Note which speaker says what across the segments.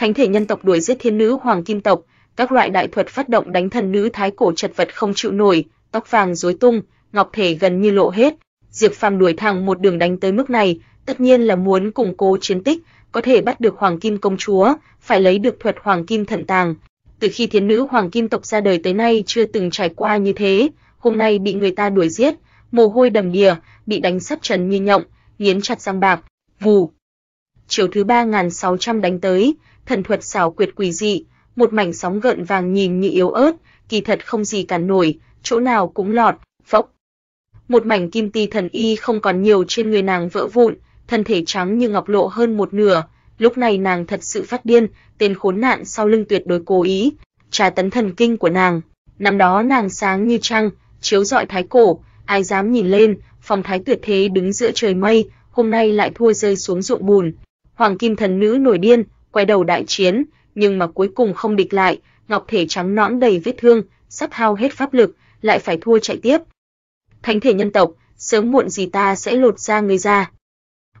Speaker 1: thánh thể nhân tộc đuổi giết thiên nữ hoàng kim tộc, các loại đại thuật phát động đánh thần nữ thái cổ chật vật không chịu nổi, tóc vàng rối tung, ngọc thể gần như lộ hết. Diệp Phàm đuổi thẳng một đường đánh tới mức này, tất nhiên là muốn củng cố chiến tích, có thể bắt được Hoàng Kim công chúa, phải lấy được thuật Hoàng Kim thần tàng. Từ khi thiên nữ Hoàng Kim tộc ra đời tới nay chưa từng trải qua như thế, hôm nay bị người ta đuổi giết, mồ hôi đầm đìa, bị đánh sắp trần như nhộng, nghiến chặt răng bạc, vù. Chiều thứ 3600 đánh tới, thần thuật xảo quyệt quỷ dị, một mảnh sóng gợn vàng nhìn như yếu ớt, kỳ thật không gì cản nổi, chỗ nào cũng lọt, phốc. Một mảnh kim ti thần y không còn nhiều trên người nàng vỡ vụn, thân thể trắng như ngọc lộ hơn một nửa, lúc này nàng thật sự phát điên, tên khốn nạn sau lưng tuyệt đối cố ý, tra tấn thần kinh của nàng. Năm đó nàng sáng như trăng, chiếu rọi thái cổ, ai dám nhìn lên, phong thái tuyệt thế đứng giữa trời mây, hôm nay lại thua rơi xuống ruộng bùn. Hoàng kim thần nữ nổi điên, quay đầu đại chiến, nhưng mà cuối cùng không địch lại, ngọc thể trắng nõn đầy vết thương, sắp hao hết pháp lực, lại phải thua chạy tiếp. Thánh thể nhân tộc, sớm muộn gì ta sẽ lột ra người ra.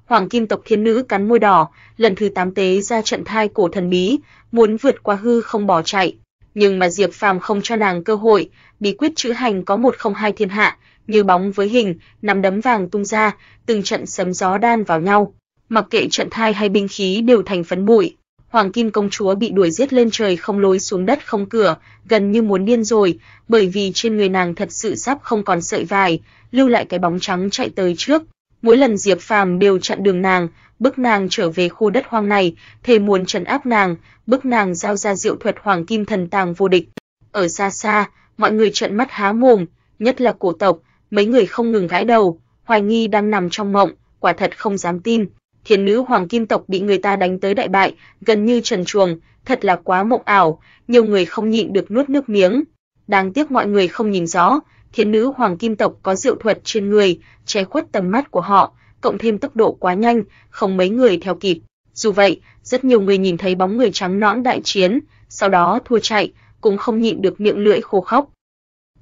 Speaker 1: Hoàng kim tộc thiên nữ cắn môi đỏ, lần thứ tám tế ra trận thai cổ thần bí, muốn vượt qua hư không bỏ chạy. Nhưng mà Diệp Phàm không cho nàng cơ hội, bí quyết chữ hành có một không hai thiên hạ, như bóng với hình, nắm đấm vàng tung ra, từng trận sấm gió đan vào nhau. Mặc kệ trận thai hay binh khí đều thành phấn bụi, Hoàng Kim công chúa bị đuổi giết lên trời không lối xuống đất không cửa, gần như muốn điên rồi, bởi vì trên người nàng thật sự sắp không còn sợi vải, lưu lại cái bóng trắng chạy tới trước. Mỗi lần Diệp Phàm đều chặn đường nàng, bức nàng trở về khu đất hoang này, thề muốn trấn áp nàng, bức nàng giao ra diệu thuật Hoàng Kim thần tàng vô địch. Ở xa xa, mọi người trợn mắt há mồm, nhất là cổ tộc, mấy người không ngừng gãi đầu, hoài nghi đang nằm trong mộng, quả thật không dám tin thiên nữ hoàng kim tộc bị người ta đánh tới đại bại, gần như trần truồng, thật là quá mộng ảo, nhiều người không nhịn được nuốt nước miếng. Đáng tiếc mọi người không nhìn rõ, thiên nữ hoàng kim tộc có diệu thuật trên người, che khuất tầm mắt của họ, cộng thêm tốc độ quá nhanh, không mấy người theo kịp. Dù vậy, rất nhiều người nhìn thấy bóng người trắng nõn đại chiến, sau đó thua chạy, cũng không nhịn được miệng lưỡi khô khóc.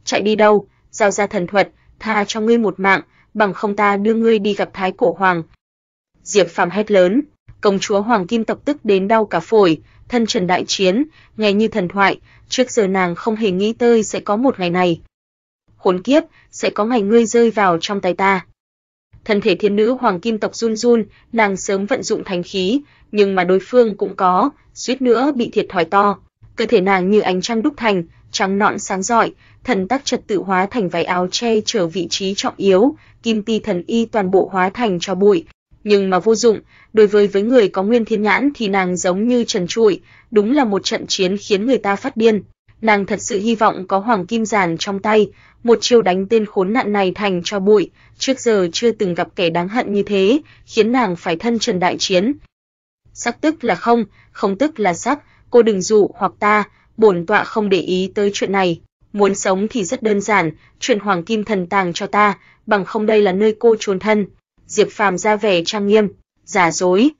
Speaker 1: Chạy đi đâu, giao ra thần thuật, tha cho ngươi một mạng, bằng không ta đưa ngươi đi gặp thái cổ hoàng, Diệp Phàm hét lớn, công chúa Hoàng Kim tộc tức đến đau cả phổi, thân trần đại chiến, nghe như thần thoại, trước giờ nàng không hề nghĩ tới sẽ có một ngày này. Khốn kiếp, sẽ có ngày ngươi rơi vào trong tay ta. Thân thể thiên nữ Hoàng Kim tộc run run, nàng sớm vận dụng thánh khí, nhưng mà đối phương cũng có, suýt nữa bị thiệt thòi to. Cơ thể nàng như ánh trăng đúc thành, trắng nõn sáng rọi, thần tắc trật tự hóa thành váy áo che chở vị trí trọng yếu, kim ti thần y toàn bộ hóa thành cho bụi, nhưng mà vô dụng, đối với với người có nguyên thiên nhãn thì nàng giống như trần trụi, đúng là một trận chiến khiến người ta phát điên. Nàng thật sự hy vọng có hoàng kim giản trong tay, một chiêu đánh tên khốn nạn này thành cho bụi, trước giờ chưa từng gặp kẻ đáng hận như thế, khiến nàng phải thân trần đại chiến. Sắc tức là không, không tức là sắc, cô đừng dụ hoặc ta, bổn tọa không để ý tới chuyện này. Muốn sống thì rất đơn giản, chuyện hoàng kim thần tàng cho ta, bằng không đây là nơi cô trốn thân. Diệp Phàm ra vẻ trang nghiêm, giả dối.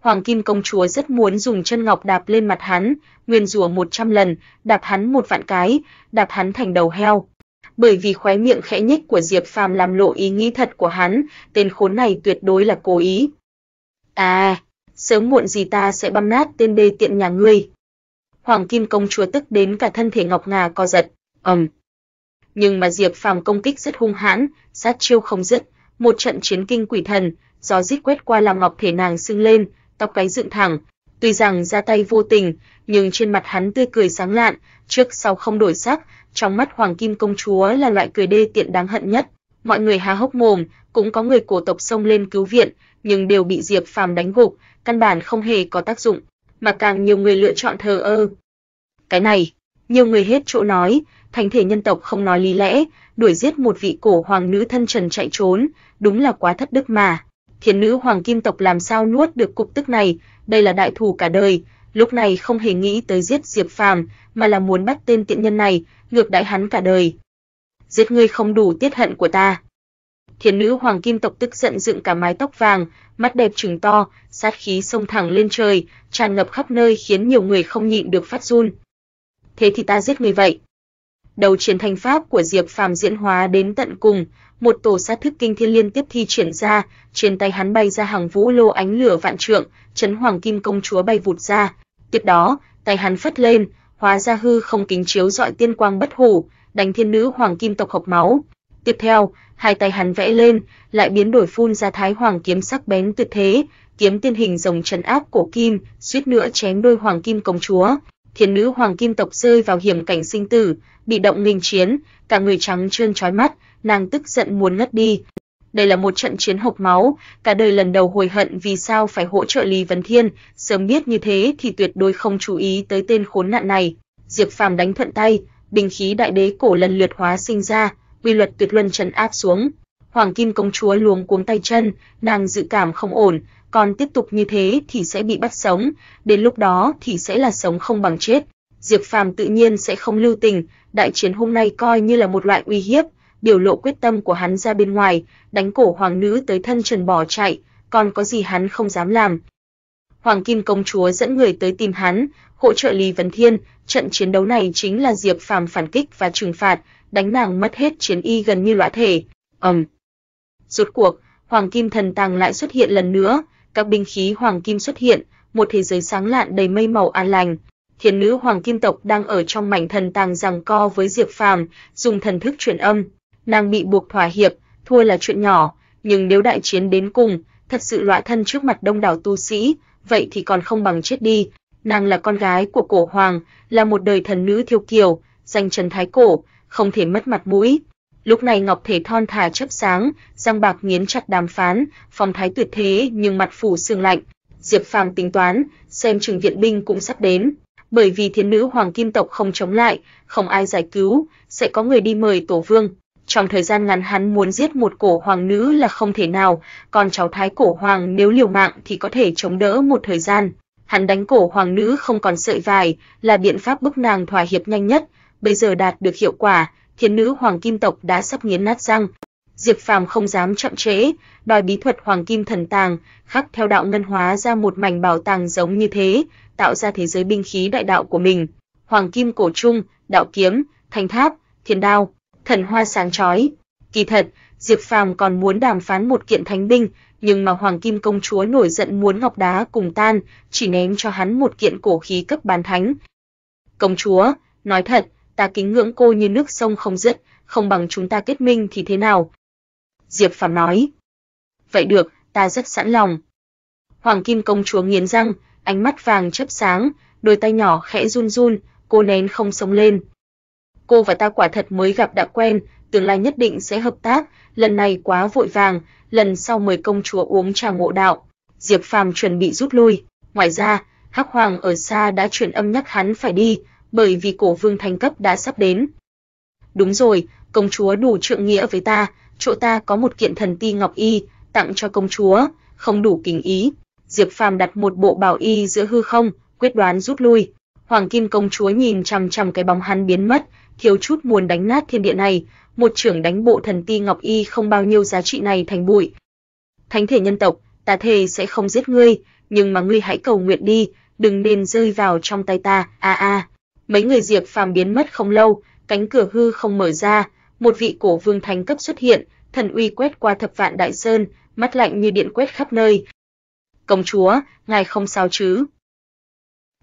Speaker 1: Hoàng Kim công chúa rất muốn dùng chân ngọc đạp lên mặt hắn, nguyên rủa 100 lần, đạp hắn một vạn cái, đạp hắn thành đầu heo. Bởi vì khóe miệng khẽ nhếch của Diệp Phàm làm lộ ý nghĩ thật của hắn, tên khốn này tuyệt đối là cố ý. À, sớm muộn gì ta sẽ băm nát tên đê tiện nhà ngươi. Hoàng Kim công chúa tức đến cả thân thể ngọc ngà co giật, ầm. Nhưng mà Diệp Phàm công kích rất hung hãn, sát chiêu không dứt, một trận chiến kinh quỷ thần, gió rít quét qua làm ngọc thể nàng sưng lên, tóc cái dựng thẳng. Tuy rằng ra tay vô tình, nhưng trên mặt hắn tươi cười sáng lạn, trước sau không đổi sắc, trong mắt Hoàng Kim công chúa là loại cười đê tiện đáng hận nhất. Mọi người há hốc mồm, cũng có người cổ tộc xông lên cứu viện, nhưng đều bị Diệp Phàm đánh gục, căn bản không hề có tác dụng, mà càng nhiều người lựa chọn thờ ơ. Cái này, nhiều người hết chỗ nói, thánh thể nhân tộc không nói lý lẽ, đuổi giết một vị cổ hoàng nữ thân trần chạy trốn, đúng là quá thất đức mà. Thiên nữ hoàng kim tộc làm sao nuốt được cục tức này, đây là đại thù cả đời, lúc này không hề nghĩ tới giết Diệp Phàm, mà là muốn bắt tên tiện nhân này, ngược đãi hắn cả đời. Giết ngươi không đủ tiết hận của ta. Thiên nữ hoàng kim tộc tức giận dựng cả mái tóc vàng, mắt đẹp trừng to, sát khí xông thẳng lên trời, tràn ngập khắp nơi khiến nhiều người không nhịn được phát run. Thế thì ta giết ngươi vậy đầu chiến thành pháp của Diệp Phàm diễn hóa đến tận cùng, một tổ sát thức kinh thiên liên tiếp thi triển ra, trên tay hắn bay ra hàng vũ lô ánh lửa vạn trượng, chấn hoàng kim công chúa bay vụt ra, Tiếp đó, tay hắn phất lên, hóa ra hư không kính chiếu dọi tiên quang bất hủ, đánh thiên nữ hoàng kim tộc học máu. Tiếp theo, hai tay hắn vẽ lên, lại biến đổi phun ra thái hoàng kiếm sắc bén tuyệt thế, kiếm tiên hình rồng trấn áp cổ kim, suýt nữa chém đôi hoàng kim công chúa. Thiên nữ hoàng kim tộc rơi vào hiểm cảnh sinh tử, bị động nghênh chiến, cả người trắng trơn chói mắt, nàng tức giận muốn ngất đi. Đây là một trận chiến hộc máu, cả đời lần đầu hồi hận vì sao phải hỗ trợ Lý Vấn Thiên, sớm biết như thế thì tuyệt đối không chú ý tới tên khốn nạn này. Diệp Phàm đánh thuận tay, binh khí đại đế cổ lần lượt hóa sinh ra, quy luật tuyệt luân trấn áp xuống. Hoàng Kim công chúa luống cuống tay chân, nàng dự cảm không ổn, còn tiếp tục như thế thì sẽ bị bắt sống, đến lúc đó thì sẽ là sống không bằng chết. Diệp Phàm tự nhiên sẽ không lưu tình, đại chiến hôm nay coi như là một loại uy hiếp, biểu lộ quyết tâm của hắn ra bên ngoài, đánh cổ hoàng nữ tới thân trần bỏ chạy, còn có gì hắn không dám làm. Hoàng Kim công chúa dẫn người tới tìm hắn, hỗ trợ Lý Vân Thiên, trận chiến đấu này chính là Diệp Phàm phản kích và trừng phạt, đánh nàng mất hết chiến y gần như lõa thể. Ầm. Um. Rốt cuộc, Hoàng Kim thần tàng lại xuất hiện lần nữa, các binh khí hoàng kim xuất hiện, một thế giới sáng lạn đầy mây màu an lành. Thiên nữ hoàng kim tộc đang ở trong mảnh thần tàng giằng co với Diệp Phàm, dùng thần thức truyền âm, nàng bị buộc thỏa hiệp, thua là chuyện nhỏ, nhưng nếu đại chiến đến cùng, thật sự loại thân trước mặt đông đảo tu sĩ, vậy thì còn không bằng chết đi. Nàng là con gái của cổ hoàng, là một đời thần nữ thiêu kiều, danh trần thái cổ, không thể mất mặt mũi. Lúc này ngọc thể thon thả chớp sáng, răng bạc nghiến chặt đàm phán, phong thái tuyệt thế nhưng mặt phủ sương lạnh. Diệp Phàm tính toán, xem chừng viện binh cũng sắp đến, bởi vì thiên nữ hoàng kim tộc không chống lại, không ai giải cứu, sẽ có người đi mời tổ vương. Trong thời gian ngắn hắn muốn giết một cổ hoàng nữ là không thể nào, còn cháu thái cổ hoàng nếu liều mạng thì có thể chống đỡ một thời gian. Hắn đánh cổ hoàng nữ không còn sợi vải, là biện pháp bức nàng thỏa hiệp nhanh nhất, bây giờ đạt được hiệu quả, thiên nữ hoàng kim tộc đã sắp nghiến nát răng. Diệp Phàm không dám chậm trễ, đòi bí thuật hoàng kim thần tàng, khắc theo đạo ngân hóa ra một mảnh bảo tàng giống như thế, tạo ra thế giới binh khí đại đạo của mình. Hoàng kim cổ trung, đạo kiếm, thanh tháp, thiên đao, thần hoa sáng chói. Kỳ thật, Diệp Phàm còn muốn đàm phán một kiện thánh binh, nhưng mà Hoàng Kim công chúa nổi giận muốn ngọc đá cùng tan, chỉ ném cho hắn một kiện cổ khí cấp bán thánh. Công chúa, nói thật, ta kính ngưỡng cô như nước sông không dứt, không bằng chúng ta kết minh thì thế nào? Diệp Phàm nói. Vậy được, ta rất sẵn lòng. Hoàng Kim công chúa nghiến răng, ánh mắt vàng chớp sáng, đôi tay nhỏ khẽ run run, cô nén không sống lên. Cô và ta quả thật mới gặp đã quen, tương lai nhất định sẽ hợp tác, lần này quá vội vàng, lần sau mời công chúa uống trà ngộ đạo. Diệp Phàm chuẩn bị rút lui, ngoài ra, Hắc Hoàng ở xa đã truyền âm nhắc hắn phải đi, bởi vì cổ vương thành cấp đã sắp đến. Đúng rồi, công chúa đủ trượng nghĩa với ta, chỗ ta có một kiện thần ti ngọc y, tặng cho công chúa, không đủ kính ý. Diệp Phàm đặt một bộ bảo y giữa hư không, quyết đoán rút lui. Hoàng Kim công chúa nhìn chằm chằm cái bóng hắn biến mất, thiếu chút muốn đánh nát thiên địa này, một trưởng đánh bộ thần ti ngọc y không bao nhiêu giá trị này thành bụi. Thánh thể nhân tộc, ta thề sẽ không giết ngươi, nhưng mà ngươi hãy cầu nguyện đi, đừng nên rơi vào trong tay ta. A a. Mấy người Diệp Phàm biến mất không lâu, cánh cửa hư không mở ra, một vị cổ vương thánh cấp xuất hiện, thần uy quét qua thập vạn đại sơn, mắt lạnh như điện quét khắp nơi. Công chúa, ngài không sao chứ?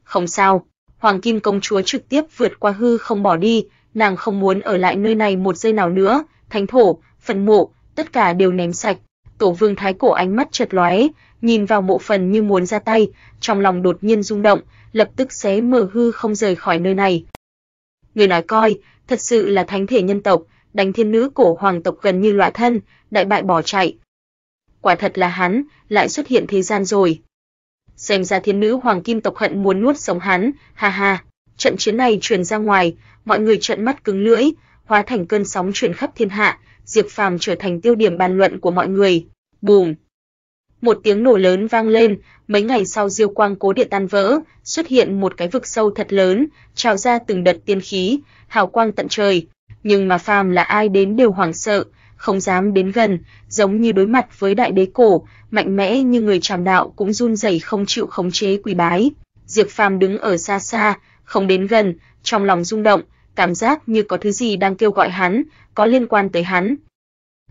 Speaker 1: Không sao. Hoàng Kim công chúa trực tiếp vượt qua hư không bỏ đi, nàng không muốn ở lại nơi này một giây nào nữa, thánh thổ, phần mộ, tất cả đều ném sạch. Tổ vương thái cổ ánh mắt chợt lóe, nhìn vào mộ phần như muốn ra tay, trong lòng đột nhiên rung động, lập tức xé mở hư không rời khỏi nơi này. Người nói coi, thật sự là thánh thể nhân tộc, đánh thiên nữ cổ hoàng tộc gần như loại thân, đại bại bỏ chạy. Quả thật là hắn, lại xuất hiện thế gian rồi. Xem ra thiên nữ hoàng kim tộc hận muốn nuốt sống hắn, ha ha. Trận chiến này truyền ra ngoài, mọi người trợn mắt cứng lưỡi, hóa thành cơn sóng truyền khắp thiên hạ, Diệp Phàm trở thành tiêu điểm bàn luận của mọi người. Bùm! Một tiếng nổ lớn vang lên, mấy ngày sau diêu quang cố điện tan vỡ, xuất hiện một cái vực sâu thật lớn, trào ra từng đợt tiên khí, hào quang tận trời. Nhưng mà phàm là ai đến đều hoảng sợ, không dám đến gần, giống như đối mặt với đại đế cổ, mạnh mẽ như người tràm đạo cũng run rẩy không chịu khống chế quỳ bái. Diệp Phàm đứng ở xa xa, không đến gần, trong lòng rung động, cảm giác như có thứ gì đang kêu gọi hắn, có liên quan tới hắn.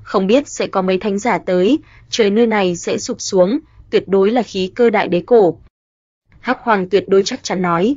Speaker 1: Không biết sẽ có mấy thánh giả tới, trời nơi này sẽ sụp xuống, tuyệt đối là khí cơ đại đế cổ. Hắc Hoàng tuyệt đối chắc chắn nói.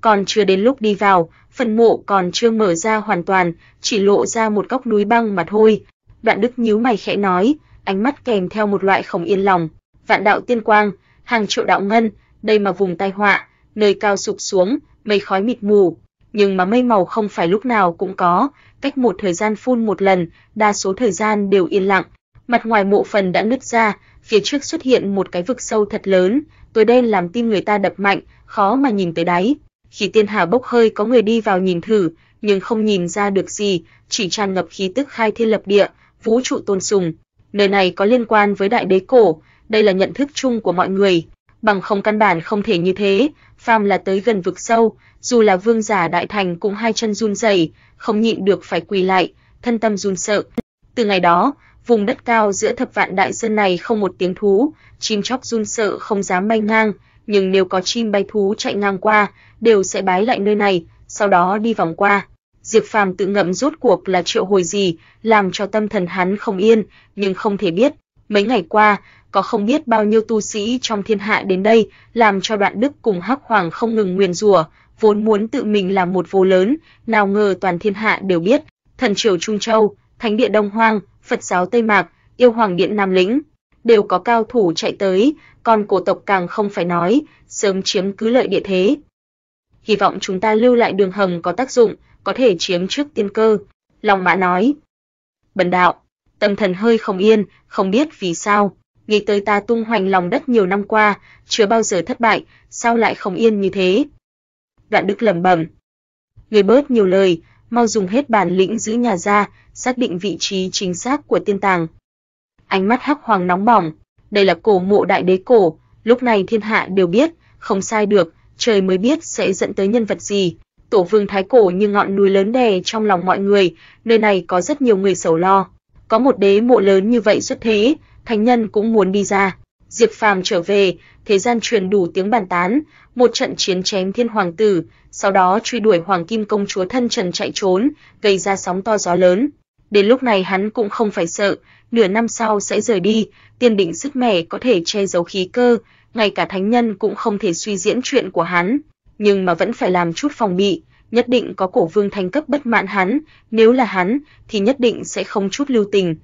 Speaker 1: Còn chưa đến lúc đi vào, phần mộ còn chưa mở ra hoàn toàn, chỉ lộ ra một góc núi băng mà thôi. Đoạn Đức nhíu mày khẽ nói, ánh mắt kèm theo một loại không yên lòng. Vạn đạo tiên quang, hàng triệu đạo ngân, đây mà vùng tai họa, nơi cao sụp xuống, mây khói mịt mù, nhưng mà mây màu không phải lúc nào cũng có, cách một thời gian phun một lần, đa số thời gian đều yên lặng. Mặt ngoài mộ phần đã nứt ra, phía trước xuất hiện một cái vực sâu thật lớn, tối đen làm tim người ta đập mạnh, khó mà nhìn tới đáy. Khi tiên hà bốc hơi có người đi vào nhìn thử, nhưng không nhìn ra được gì, chỉ tràn ngập khí tức khai thiên lập địa, vũ trụ tôn sùng. Nơi này có liên quan với đại đế cổ, đây là nhận thức chung của mọi người, bằng không căn bản không thể như thế, phàm là tới gần vực sâu, dù là vương giả đại thành cũng hai chân run rẩy, không nhịn được phải quỳ lại, thân tâm run sợ. Từ ngày đó, vùng đất cao giữa thập vạn đại sơn này không một tiếng thú, chim chóc run sợ không dám bay ngang, nhưng nếu có chim bay thú chạy ngang qua, đều sẽ bái lại nơi này, sau đó đi vòng qua. Diệp Phàm tự ngậm rốt cuộc là triệu hồi gì, làm cho tâm thần hắn không yên, nhưng không thể biết. Mấy ngày qua, có không biết bao nhiêu tu sĩ trong thiên hạ đến đây, làm cho Đoạn Đức cùng Hắc Hoàng không ngừng nguyền rủa, vốn muốn tự mình làm một vô lớn, nào ngờ toàn thiên hạ đều biết, thần triều Trung Châu, thánh địa Đông Hoang, Phật giáo Tây Mạc, yêu hoàng điện Nam Lĩnh, đều có cao thủ chạy tới, còn cổ tộc càng không phải nói, sớm chiếm cứ lợi địa thế. Hy vọng chúng ta lưu lại đường hầm có tác dụng, có thể chiếm trước tiên cơ. Long Mã nói. Bần đạo, tâm thần hơi không yên, không biết vì sao, nghĩ tới ta tung hoành lòng đất nhiều năm qua, chưa bao giờ thất bại, sao lại không yên như thế? Đoạn Đức lẩm bẩm. Người bớt nhiều lời, mau dùng hết bản lĩnh giữ nhà ra, xác định vị trí chính xác của tiên tàng. Ánh mắt Hắc Hoàng nóng bỏng, đây là cổ mộ đại đế cổ, lúc này thiên hạ đều biết, không sai được, trời mới biết sẽ dẫn tới nhân vật gì. Tổ vương thái cổ như ngọn núi lớn đè trong lòng mọi người, nơi này có rất nhiều người sầu lo. Có một đế mộ lớn như vậy xuất thế, thánh nhân cũng muốn đi ra. Diệp Phàm trở về, thế gian truyền đủ tiếng bàn tán, một trận chiến chém thiên hoàng tử, sau đó truy đuổi hoàng kim công chúa thân trần chạy trốn, gây ra sóng to gió lớn. Đến lúc này hắn cũng không phải sợ, nửa năm sau sẽ rời đi, tiên định sức mẻ có thể che giấu khí cơ, ngay cả thánh nhân cũng không thể suy diễn chuyện của hắn, nhưng mà vẫn phải làm chút phòng bị, nhất định có cổ vương thành cấp bất mãn hắn, nếu là hắn thì nhất định sẽ không chút lưu tình.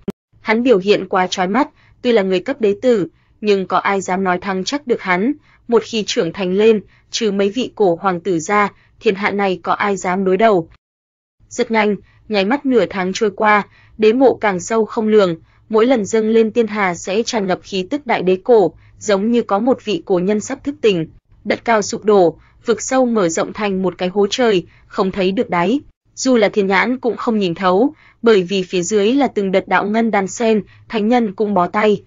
Speaker 1: Hắn biểu hiện quá chói mắt, tuy là người cấp đế tử, nhưng có ai dám nói thắng chắc được hắn, một khi trưởng thành lên, trừ mấy vị cổ hoàng tử ra, thiên hạ này có ai dám đối đầu. Rất nhanh, nháy mắt nửa tháng trôi qua, đế mộ càng sâu không lường, mỗi lần dâng lên tiên hà sẽ tràn ngập khí tức đại đế cổ, giống như có một vị cổ nhân sắp thức tỉnh. Đất cao sụp đổ, vực sâu mở rộng thành một cái hố trời, không thấy được đáy. Dù là thiên nhãn cũng không nhìn thấu, bởi vì phía dưới là từng đợt đạo ngân đan sen, thánh nhân cũng bó tay.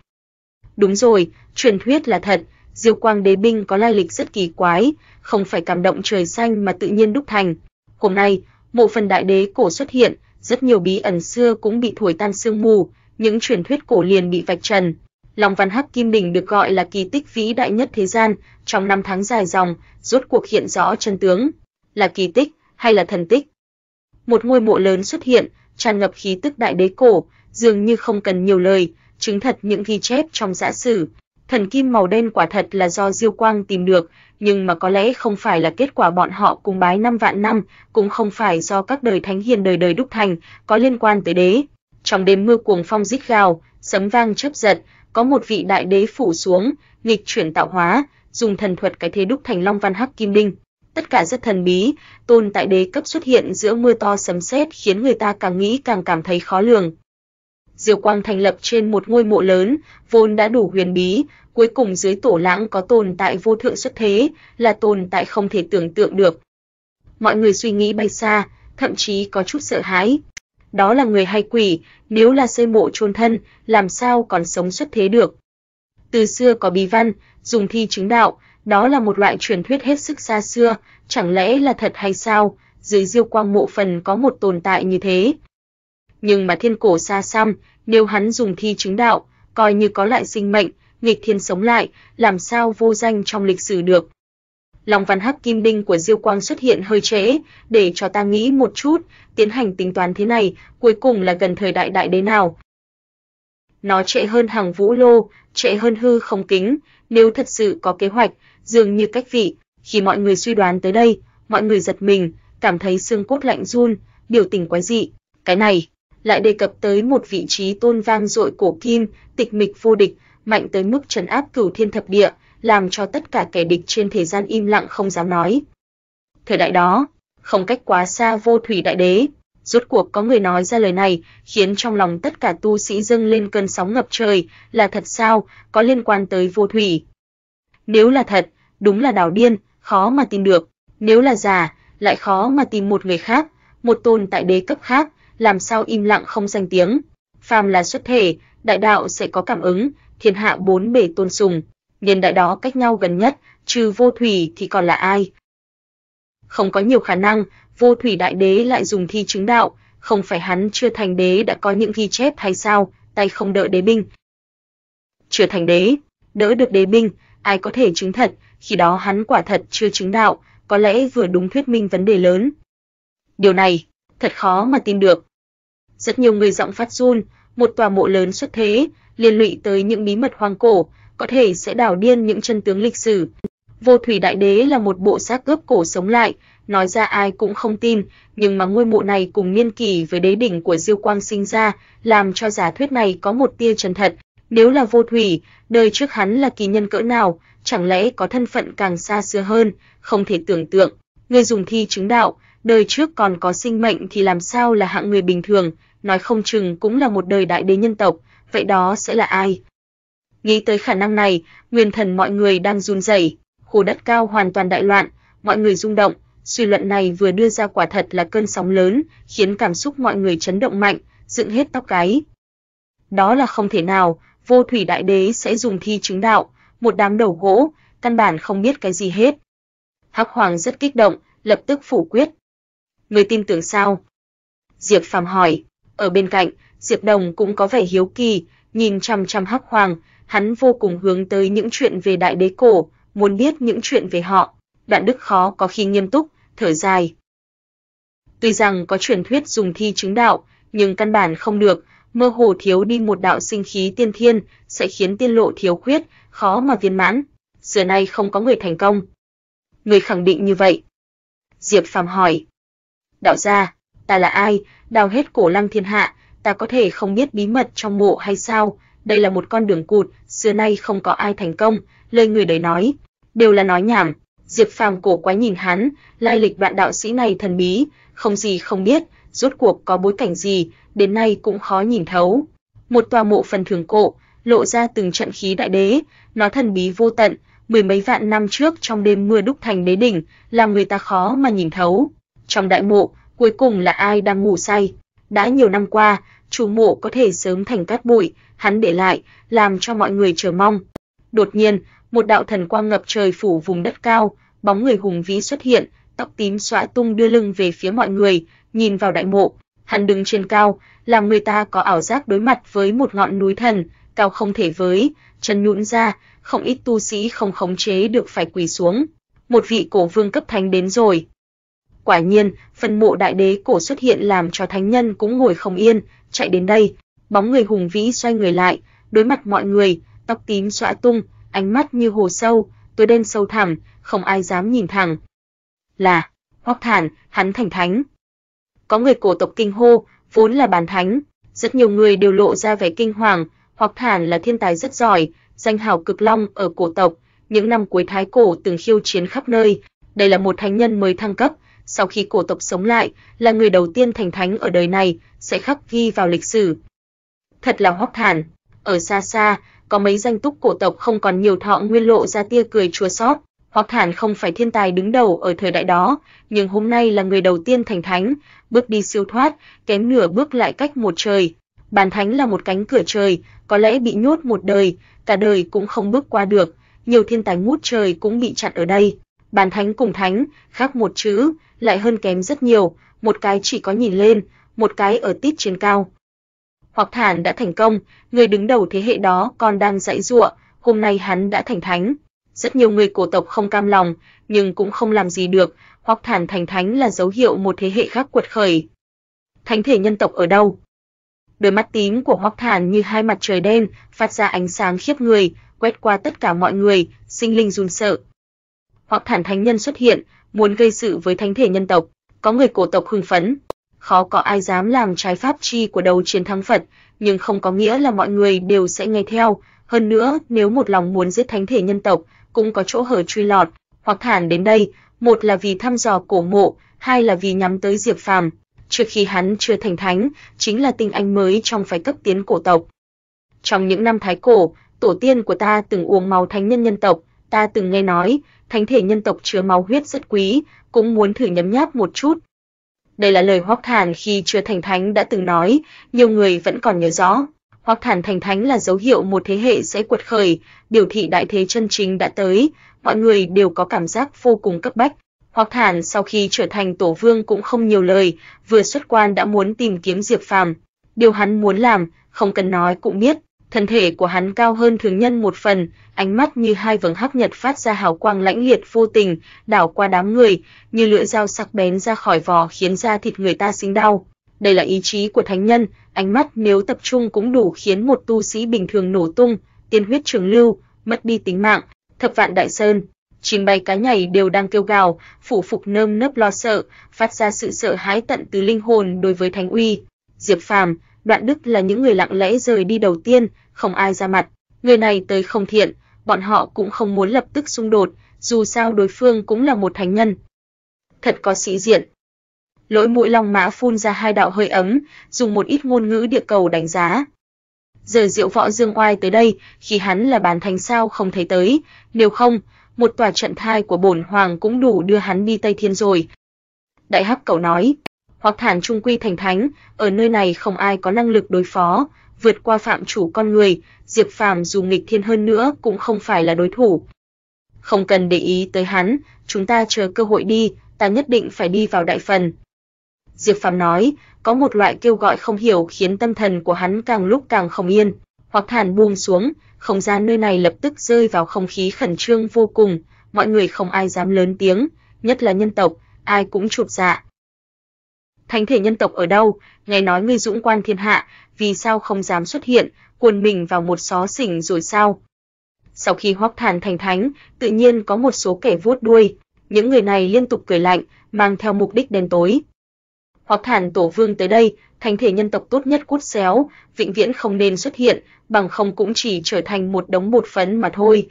Speaker 1: Đúng rồi, truyền thuyết là thật, Diêu Quang Đế binh có lai lịch rất kỳ quái, không phải cảm động trời xanh mà tự nhiên đúc thành. Hôm nay, mộ phần đại đế cổ xuất hiện, rất nhiều bí ẩn xưa cũng bị thổi tan sương mù, những truyền thuyết cổ liền bị vạch trần. Long Văn Hắc Kim Đỉnh được gọi là kỳ tích vĩ đại nhất thế gian, trong năm tháng dài dòng, rốt cuộc hiện rõ chân tướng, là kỳ tích hay là thần tích. Một ngôi mộ lớn xuất hiện, tràn ngập khí tức đại đế cổ, dường như không cần nhiều lời, chứng thật những ghi chép trong giả sử. Thần kim màu đen quả thật là do Diêu Quang tìm được, nhưng mà có lẽ không phải là kết quả bọn họ cùng bái năm vạn năm, cũng không phải do các đời thánh hiền đời đời đúc thành, có liên quan tới đế. Trong đêm mưa cuồng phong rít gào, sấm vang chớp giật, có một vị đại đế phủ xuống, nghịch chuyển tạo hóa, dùng thần thuật cái thế đúc thành Long Văn Hắc Kim Đinh. Tất cả rất thần bí, tôn tại đế cấp xuất hiện giữa mưa to sấm sét khiến người ta càng nghĩ càng cảm thấy khó lường. Diêu Quang thành lập trên một ngôi mộ lớn, vốn đã đủ huyền bí, cuối cùng dưới tổ lãng có tồn tại vô thượng xuất thế, là tồn tại không thể tưởng tượng được. Mọi người suy nghĩ bay xa, thậm chí có chút sợ hãi. Đó là người hay quỷ, nếu là xây mộ chôn thân, làm sao còn sống xuất thế được. Từ xưa có bí văn, dùng thi chứng đạo, đó là một loại truyền thuyết hết sức xa xưa, chẳng lẽ là thật hay sao? Dưới Diêu Quang mộ phần có một tồn tại như thế. Nhưng mà thiên cổ xa xăm, nếu hắn dùng thi chứng đạo, coi như có lại sinh mệnh, nghịch thiên sống lại, làm sao vô danh trong lịch sử được. Long văn hắc kim đinh của Diêu Quang xuất hiện hơi trễ, để cho ta nghĩ một chút, tiến hành tính toán thế này, cuối cùng là gần thời đại đại đế nào. Nó trễ hơn hàng vũ lô, trễ hơn hư không kính, nếu thật sự có kế hoạch, dường như cách vị, khi mọi người suy đoán tới đây, mọi người giật mình, cảm thấy xương cốt lạnh run, biểu tình quái dị. Cái này, lại đề cập tới một vị trí tôn vang dội cổ kim, tịch mịch vô địch, mạnh tới mức trấn áp cửu thiên thập địa, làm cho tất cả kẻ địch trên thế gian im lặng không dám nói. Thời đại đó, không cách quá xa vô thủy đại đế, rốt cuộc có người nói ra lời này, khiến trong lòng tất cả tu sĩ dâng lên cơn sóng ngập trời, là thật sao, có liên quan tới vô thủy. Nếu là thật, đúng là đảo điên, khó mà tin được, nếu là giả, lại khó mà tìm một người khác, một tôn tại đế cấp khác, làm sao im lặng không danh tiếng. Phàm là xuất thể, đại đạo sẽ có cảm ứng, thiên hạ bốn bề tôn sùng, nhân đại đó cách nhau gần nhất, trừ vô thủy thì còn là ai? Không có nhiều khả năng, vô thủy đại đế lại dùng thi chứng đạo, không phải hắn chưa thành đế đã có những ghi chép hay sao, tay không đỡ đế binh. Chưa thành đế, đỡ được đế binh, ai có thể chứng thật, khi đó hắn quả thật chưa chứng đạo, có lẽ vừa đúng thuyết minh vấn đề lớn. Điều này, thật khó mà tin được. Rất nhiều người giọng phát run, một tòa mộ lớn xuất thế, liên lụy tới những bí mật hoang cổ, có thể sẽ đảo điên những chân tướng lịch sử. Vô Thủy Đại Đế là một bộ xác cướp cổ sống lại, nói ra ai cũng không tin, nhưng mà ngôi mộ này cùng niên kỷ với đế đỉnh của Diêu Quang sinh ra, làm cho giả thuyết này có một tia chân thật. Nếu là Vô Thủy, đời trước hắn là kỳ nhân cỡ nào, chẳng lẽ có thân phận càng xa xưa hơn, không thể tưởng tượng. Người dùng thi chứng đạo, đời trước còn có sinh mệnh thì làm sao là hạng người bình thường, nói không chừng cũng là một đời đại đế nhân tộc, vậy đó sẽ là ai? Nghĩ tới khả năng này, nguyên thần mọi người đang run rẩy, khu đất cao hoàn toàn đại loạn, mọi người rung động, suy luận này vừa đưa ra quả thật là cơn sóng lớn, khiến cảm xúc mọi người chấn động mạnh, dựng hết tóc gáy. Đó là không thể nào, vô thủy đại đế sẽ dùng thi chứng đạo, một đám đầu gỗ, căn bản không biết cái gì hết. Hắc Hoàng rất kích động, lập tức phủ quyết. Người tin tưởng sao? Diệp Phàm hỏi, ở bên cạnh, Diệp Đồng cũng có vẻ hiếu kỳ, nhìn chăm chăm Hắc Hoàng, hắn vô cùng hướng tới những chuyện về đại đế cổ, muốn biết những chuyện về họ. Đoạn Đức khó có khi nghiêm túc, thở dài. Tuy rằng có truyền thuyết dùng thi chứng đạo, nhưng căn bản không được, mơ hồ thiếu đi một đạo sinh khí tiên thiên, sẽ khiến tiên lộ thiếu khuyết, khó mà viên mãn. Xưa nay không có người thành công. Người khẳng định như vậy. Diệp Phàm hỏi. Đạo gia, ta là ai, đào hết cổ lăng thiên hạ, ta có thể không biết bí mật trong mộ hay sao? Đây là một con đường cụt, xưa nay không có ai thành công, lời người đấy nói, đều là nói nhảm. Diệp Phàm cổ quái nhìn hắn, lai lịch đoạn đạo sĩ này thần bí, không gì không biết, rốt cuộc có bối cảnh gì, đến nay cũng khó nhìn thấu. Một tòa mộ phần thường cổ, lộ ra từng trận khí đại đế, nó thần bí vô tận, mười mấy vạn năm trước trong đêm mưa đúc thành đế đỉnh, làm người ta khó mà nhìn thấu. Trong đại mộ, cuối cùng là ai đang ngủ say? Đã nhiều năm qua, chủ mộ có thể sớm thành cát bụi, hắn để lại, làm cho mọi người chờ mong. Đột nhiên, một đạo thần quang ngập trời phủ vùng đất cao, bóng người hùng vĩ xuất hiện, tóc tím xõa tung đưa lưng về phía mọi người, nhìn vào đại mộ, hắn đứng trên cao, làm người ta có ảo giác đối mặt với một ngọn núi thần, cao không thể với, chân nhũn ra, không ít tu sĩ không khống chế được phải quỳ xuống. Một vị cổ vương cấp thánh đến rồi. Quả nhiên, phần mộ đại đế cổ xuất hiện làm cho thánh nhân cũng ngồi không yên, chạy đến đây, bóng người hùng vĩ xoay người lại, đối mặt mọi người, tóc tím xõa tung, ánh mắt như hồ sâu, tối đen sâu thẳm, không ai dám nhìn thẳng. Là, Hoắc Thản, hắn thành thánh. Có người cổ tộc kinh hô, vốn là bàn thánh, rất nhiều người đều lộ ra vẻ kinh hoàng, Hoắc Thản là thiên tài rất giỏi, danh hào cực long ở cổ tộc, những năm cuối thái cổ từng khiêu chiến khắp nơi, đây là một thánh nhân mới thăng cấp, sau khi cổ tộc sống lại, là người đầu tiên thành thánh ở đời này, sẽ khắc ghi vào lịch sử. Thật là Hoắc Thản, ở xa xa, có mấy danh túc cổ tộc không còn nhiều thọ nguyên lộ ra tia cười chua xót. hoặc Thản không phải thiên tài đứng đầu ở thời đại đó, nhưng hôm nay là người đầu tiên thành thánh, bước đi siêu thoát, kém nửa bước lại cách một trời. Bàn thánh là một cánh cửa trời, có lẽ bị nhốt một đời, cả đời cũng không bước qua được, nhiều thiên tài ngút trời cũng bị chặn ở đây. Bàn thánh cùng thánh, khác một chữ, lại hơn kém rất nhiều, một cái chỉ có nhìn lên, một cái ở tít trên cao. Hoặc thản đã thành công, người đứng đầu thế hệ đó còn đang dãy giụa, hôm nay hắn đã thành thánh. Rất nhiều người cổ tộc không cam lòng, nhưng cũng không làm gì được, hoặc thản thành thánh là dấu hiệu một thế hệ khác quật khởi. Thánh thể nhân tộc ở đâu? Đôi mắt tím của Hoắc Thản như hai mặt trời đen, phát ra ánh sáng khiếp người, quét qua tất cả mọi người, sinh linh run sợ. hoặc thản thánh nhân xuất hiện, muốn gây sự với thánh thể nhân tộc, có người cổ tộc hưng phấn, khó có ai dám làm trái pháp chi của đầu chiến thắng Phật, nhưng không có nghĩa là mọi người đều sẽ nghe theo, hơn nữa, nếu một lòng muốn giết thánh thể nhân tộc, cũng có chỗ hở truy lọt, hoặc thản đến đây, một là vì thăm dò cổ mộ, hai là vì nhắm tới Diệp Phàm. Trước khi hắn chưa thành thánh, chính là tinh anh mới trong phái cấp tiến cổ tộc. Trong những năm thái cổ, tổ tiên của ta từng uống máu thánh nhân nhân tộc, ta từng nghe nói, thánh thể nhân tộc chứa máu huyết rất quý, cũng muốn thử nhấm nháp một chút. Đây là lời Hoắc Thản khi chưa thành thánh đã từng nói, nhiều người vẫn còn nhớ rõ. Hoắc Thản thành thánh là dấu hiệu một thế hệ sẽ quật khởi, biểu thị đại thế chân chính đã tới, mọi người đều có cảm giác vô cùng cấp bách. Hoắc Thản sau khi trở thành tổ vương cũng không nhiều lời, vừa xuất quan đã muốn tìm kiếm Diệp Phàm. Điều hắn muốn làm, không cần nói cũng biết, thân thể của hắn cao hơn thường nhân một phần, ánh mắt như hai vầng hắc nhật phát ra hào quang lãnh liệt vô tình, đảo qua đám người, như lưỡi dao sắc bén ra khỏi vỏ khiến da thịt người ta sinh đau. Đây là ý chí của thánh nhân, ánh mắt nếu tập trung cũng đủ khiến một tu sĩ bình thường nổ tung, tiên huyết trường lưu, mất đi tính mạng. Thập vạn đại sơn, chim bay cá nhảy đều đang kêu gào, phủ phục nơm nớp lo sợ, phát ra sự sợ hãi tận từ linh hồn đối với thánh uy. Diệp Phàm, Đoạn Đức là những người lặng lẽ rời đi đầu tiên, không ai ra mặt. Người này tới không thiện, bọn họ cũng không muốn lập tức xung đột, dù sao đối phương cũng là một thánh nhân. Thật có sĩ diện. Lỗi mũi long mã phun ra hai đạo hơi ấm, dùng một ít ngôn ngữ địa cầu đánh giá. Giờ diệu võ dương oai tới đây, khi hắn là bán thành sao không thấy tới, nếu không, một tòa trận thai của bổn hoàng cũng đủ đưa hắn đi Tây Thiên rồi. Đại hắc cầu nói, hoặc thản trung quy thành thánh, ở nơi này không ai có năng lực đối phó, vượt qua phạm chủ con người, Diệp Phàm dù nghịch thiên hơn nữa cũng không phải là đối thủ. Không cần để ý tới hắn, chúng ta chờ cơ hội đi, ta nhất định phải đi vào đại phần. Diệp Phàm nói, có một loại kêu gọi không hiểu khiến tâm thần của hắn càng lúc càng không yên. Hoặc thản buông xuống, không gian nơi này lập tức rơi vào không khí khẩn trương vô cùng, mọi người không ai dám lớn tiếng, nhất là nhân tộc, ai cũng chụp dạ. Thánh thể nhân tộc ở đâu, nghe nói ngươi dũng quan thiên hạ, vì sao không dám xuất hiện, cuồn mình vào một xó xỉnh rồi sao? Sau khi Hoắc Thản thành thánh, tự nhiên có một số kẻ vuốt đuôi, những người này liên tục cười lạnh, mang theo mục đích đen tối. Hoắc Thản tổ vương tới đây, thánh thể nhân tộc tốt nhất cút xéo, vĩnh viễn không nên xuất hiện, bằng không cũng chỉ trở thành một đống bột phấn mà thôi.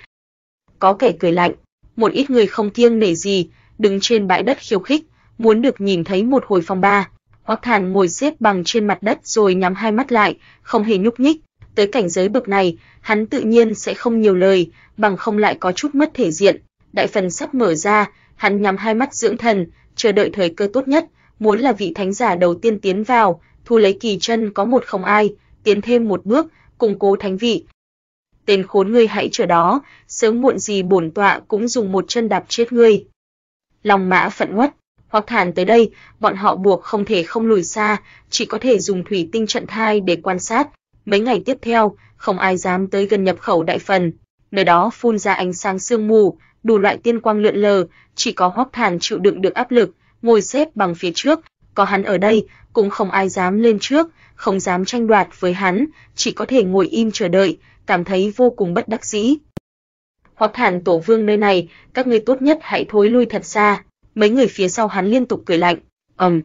Speaker 1: Có kẻ cười lạnh, một ít người không kiêng nể gì, đứng trên bãi đất khiêu khích, muốn được nhìn thấy một hồi phong ba. Hoắc Thản ngồi xếp bằng trên mặt đất rồi nhắm hai mắt lại, không hề nhúc nhích. Tới cảnh giới bậc này, hắn tự nhiên sẽ không nhiều lời, bằng không lại có chút mất thể diện. Đại phần sắp mở ra, hắn nhắm hai mắt dưỡng thần, chờ đợi thời cơ tốt nhất, muốn là vị thánh giả đầu tiên tiến vào, thu lấy kỳ chân có một không ai, tiến thêm một bước, củng cố thánh vị. Tên khốn ngươi hãy chờ đó, sớm muộn gì bổn tọa cũng dùng một chân đạp chết ngươi. Lòng mã phận uất, hoặc thản tới đây, bọn họ buộc không thể không lùi xa, chỉ có thể dùng thủy tinh trận thai để quan sát. Mấy ngày tiếp theo, không ai dám tới gần nhập khẩu đại phần. Nơi đó phun ra ánh sáng sương mù, đủ loại tiên quang lượn lờ, chỉ có Hoắc Thản chịu đựng được áp lực, ngồi xếp bằng phía trước, có hắn ở đây, cũng không ai dám lên trước, không dám tranh đoạt với hắn, chỉ có thể ngồi im chờ đợi, cảm thấy vô cùng bất đắc dĩ. Hoặc Thản tổ vương nơi này, các ngươi tốt nhất hãy thối lui thật xa. Mấy người phía sau hắn liên tục cười lạnh. Ầm. Um.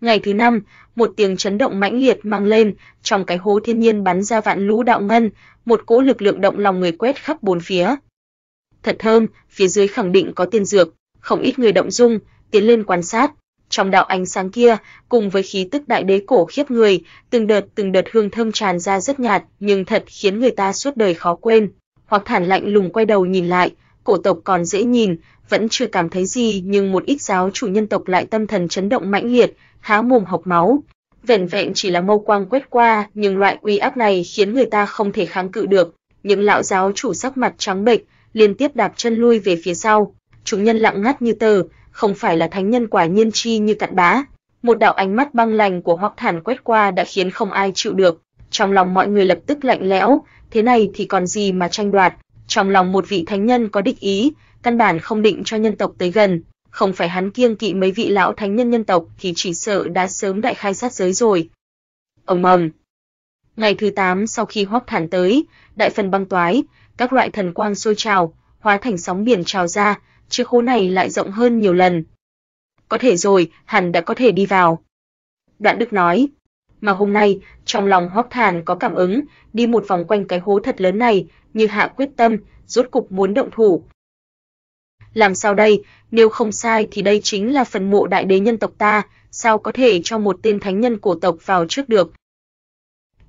Speaker 1: Ngày thứ năm, một tiếng chấn động mãnh liệt mang lên, trong cái hố thiên nhiên bắn ra vạn lũ đạo ngân, một cỗ lực lượng động lòng người quét khắp bốn phía. Thật thơm, phía dưới khẳng định có tiên dược, không ít người động dung, tiến lên quan sát. Trong đạo ánh sáng kia, cùng với khí tức đại đế cổ khiếp người, từng đợt từng đợt hương thơm tràn ra rất nhạt, nhưng thật khiến người ta suốt đời khó quên. Hoặc thản lạnh lùng quay đầu nhìn lại, cổ tộc còn dễ nhìn, vẫn chưa cảm thấy gì, nhưng một ít giáo chủ nhân tộc lại tâm thần chấn động mãnh liệt, há mồm học máu. vẹn vẹn chỉ là mâu quang quét qua, nhưng loại uy áp này khiến người ta không thể kháng cự được. Những lão giáo chủ sắc mặt trắng bệch, liên tiếp đạp chân lui về phía sau. Chúng nhân lặng ngắt như tờ, không phải là thánh nhân quả nhiên chi như cặn bá. Một đạo ánh mắt băng lành của Hoắc Thản quét qua đã khiến không ai chịu được. Trong lòng mọi người lập tức lạnh lẽo, thế này thì còn gì mà tranh đoạt. Trong lòng một vị thánh nhân có địch ý, căn bản không định cho nhân tộc tới gần, không phải hắn kiêng kỵ mấy vị lão thánh nhân nhân tộc thì chỉ sợ đã sớm đại khai sát giới rồi. Ông mầm. Ngày thứ 8 sau khi Hoắc Thản tới, đại phần băng toái, các loại thần quang sôi trào, hóa thành sóng biển trào ra, chiếc hố này lại rộng hơn nhiều lần. Có thể rồi, hẳn đã có thể đi vào. Đoạn Đức nói, mà hôm nay, trong lòng Hoắc Thản có cảm ứng, đi một vòng quanh cái hố thật lớn này, như hạ quyết tâm, rốt cục muốn động thủ. Làm sao đây, nếu không sai thì đây chính là phần mộ đại đế nhân tộc ta, sao có thể cho một tên thánh nhân cổ tộc vào trước được.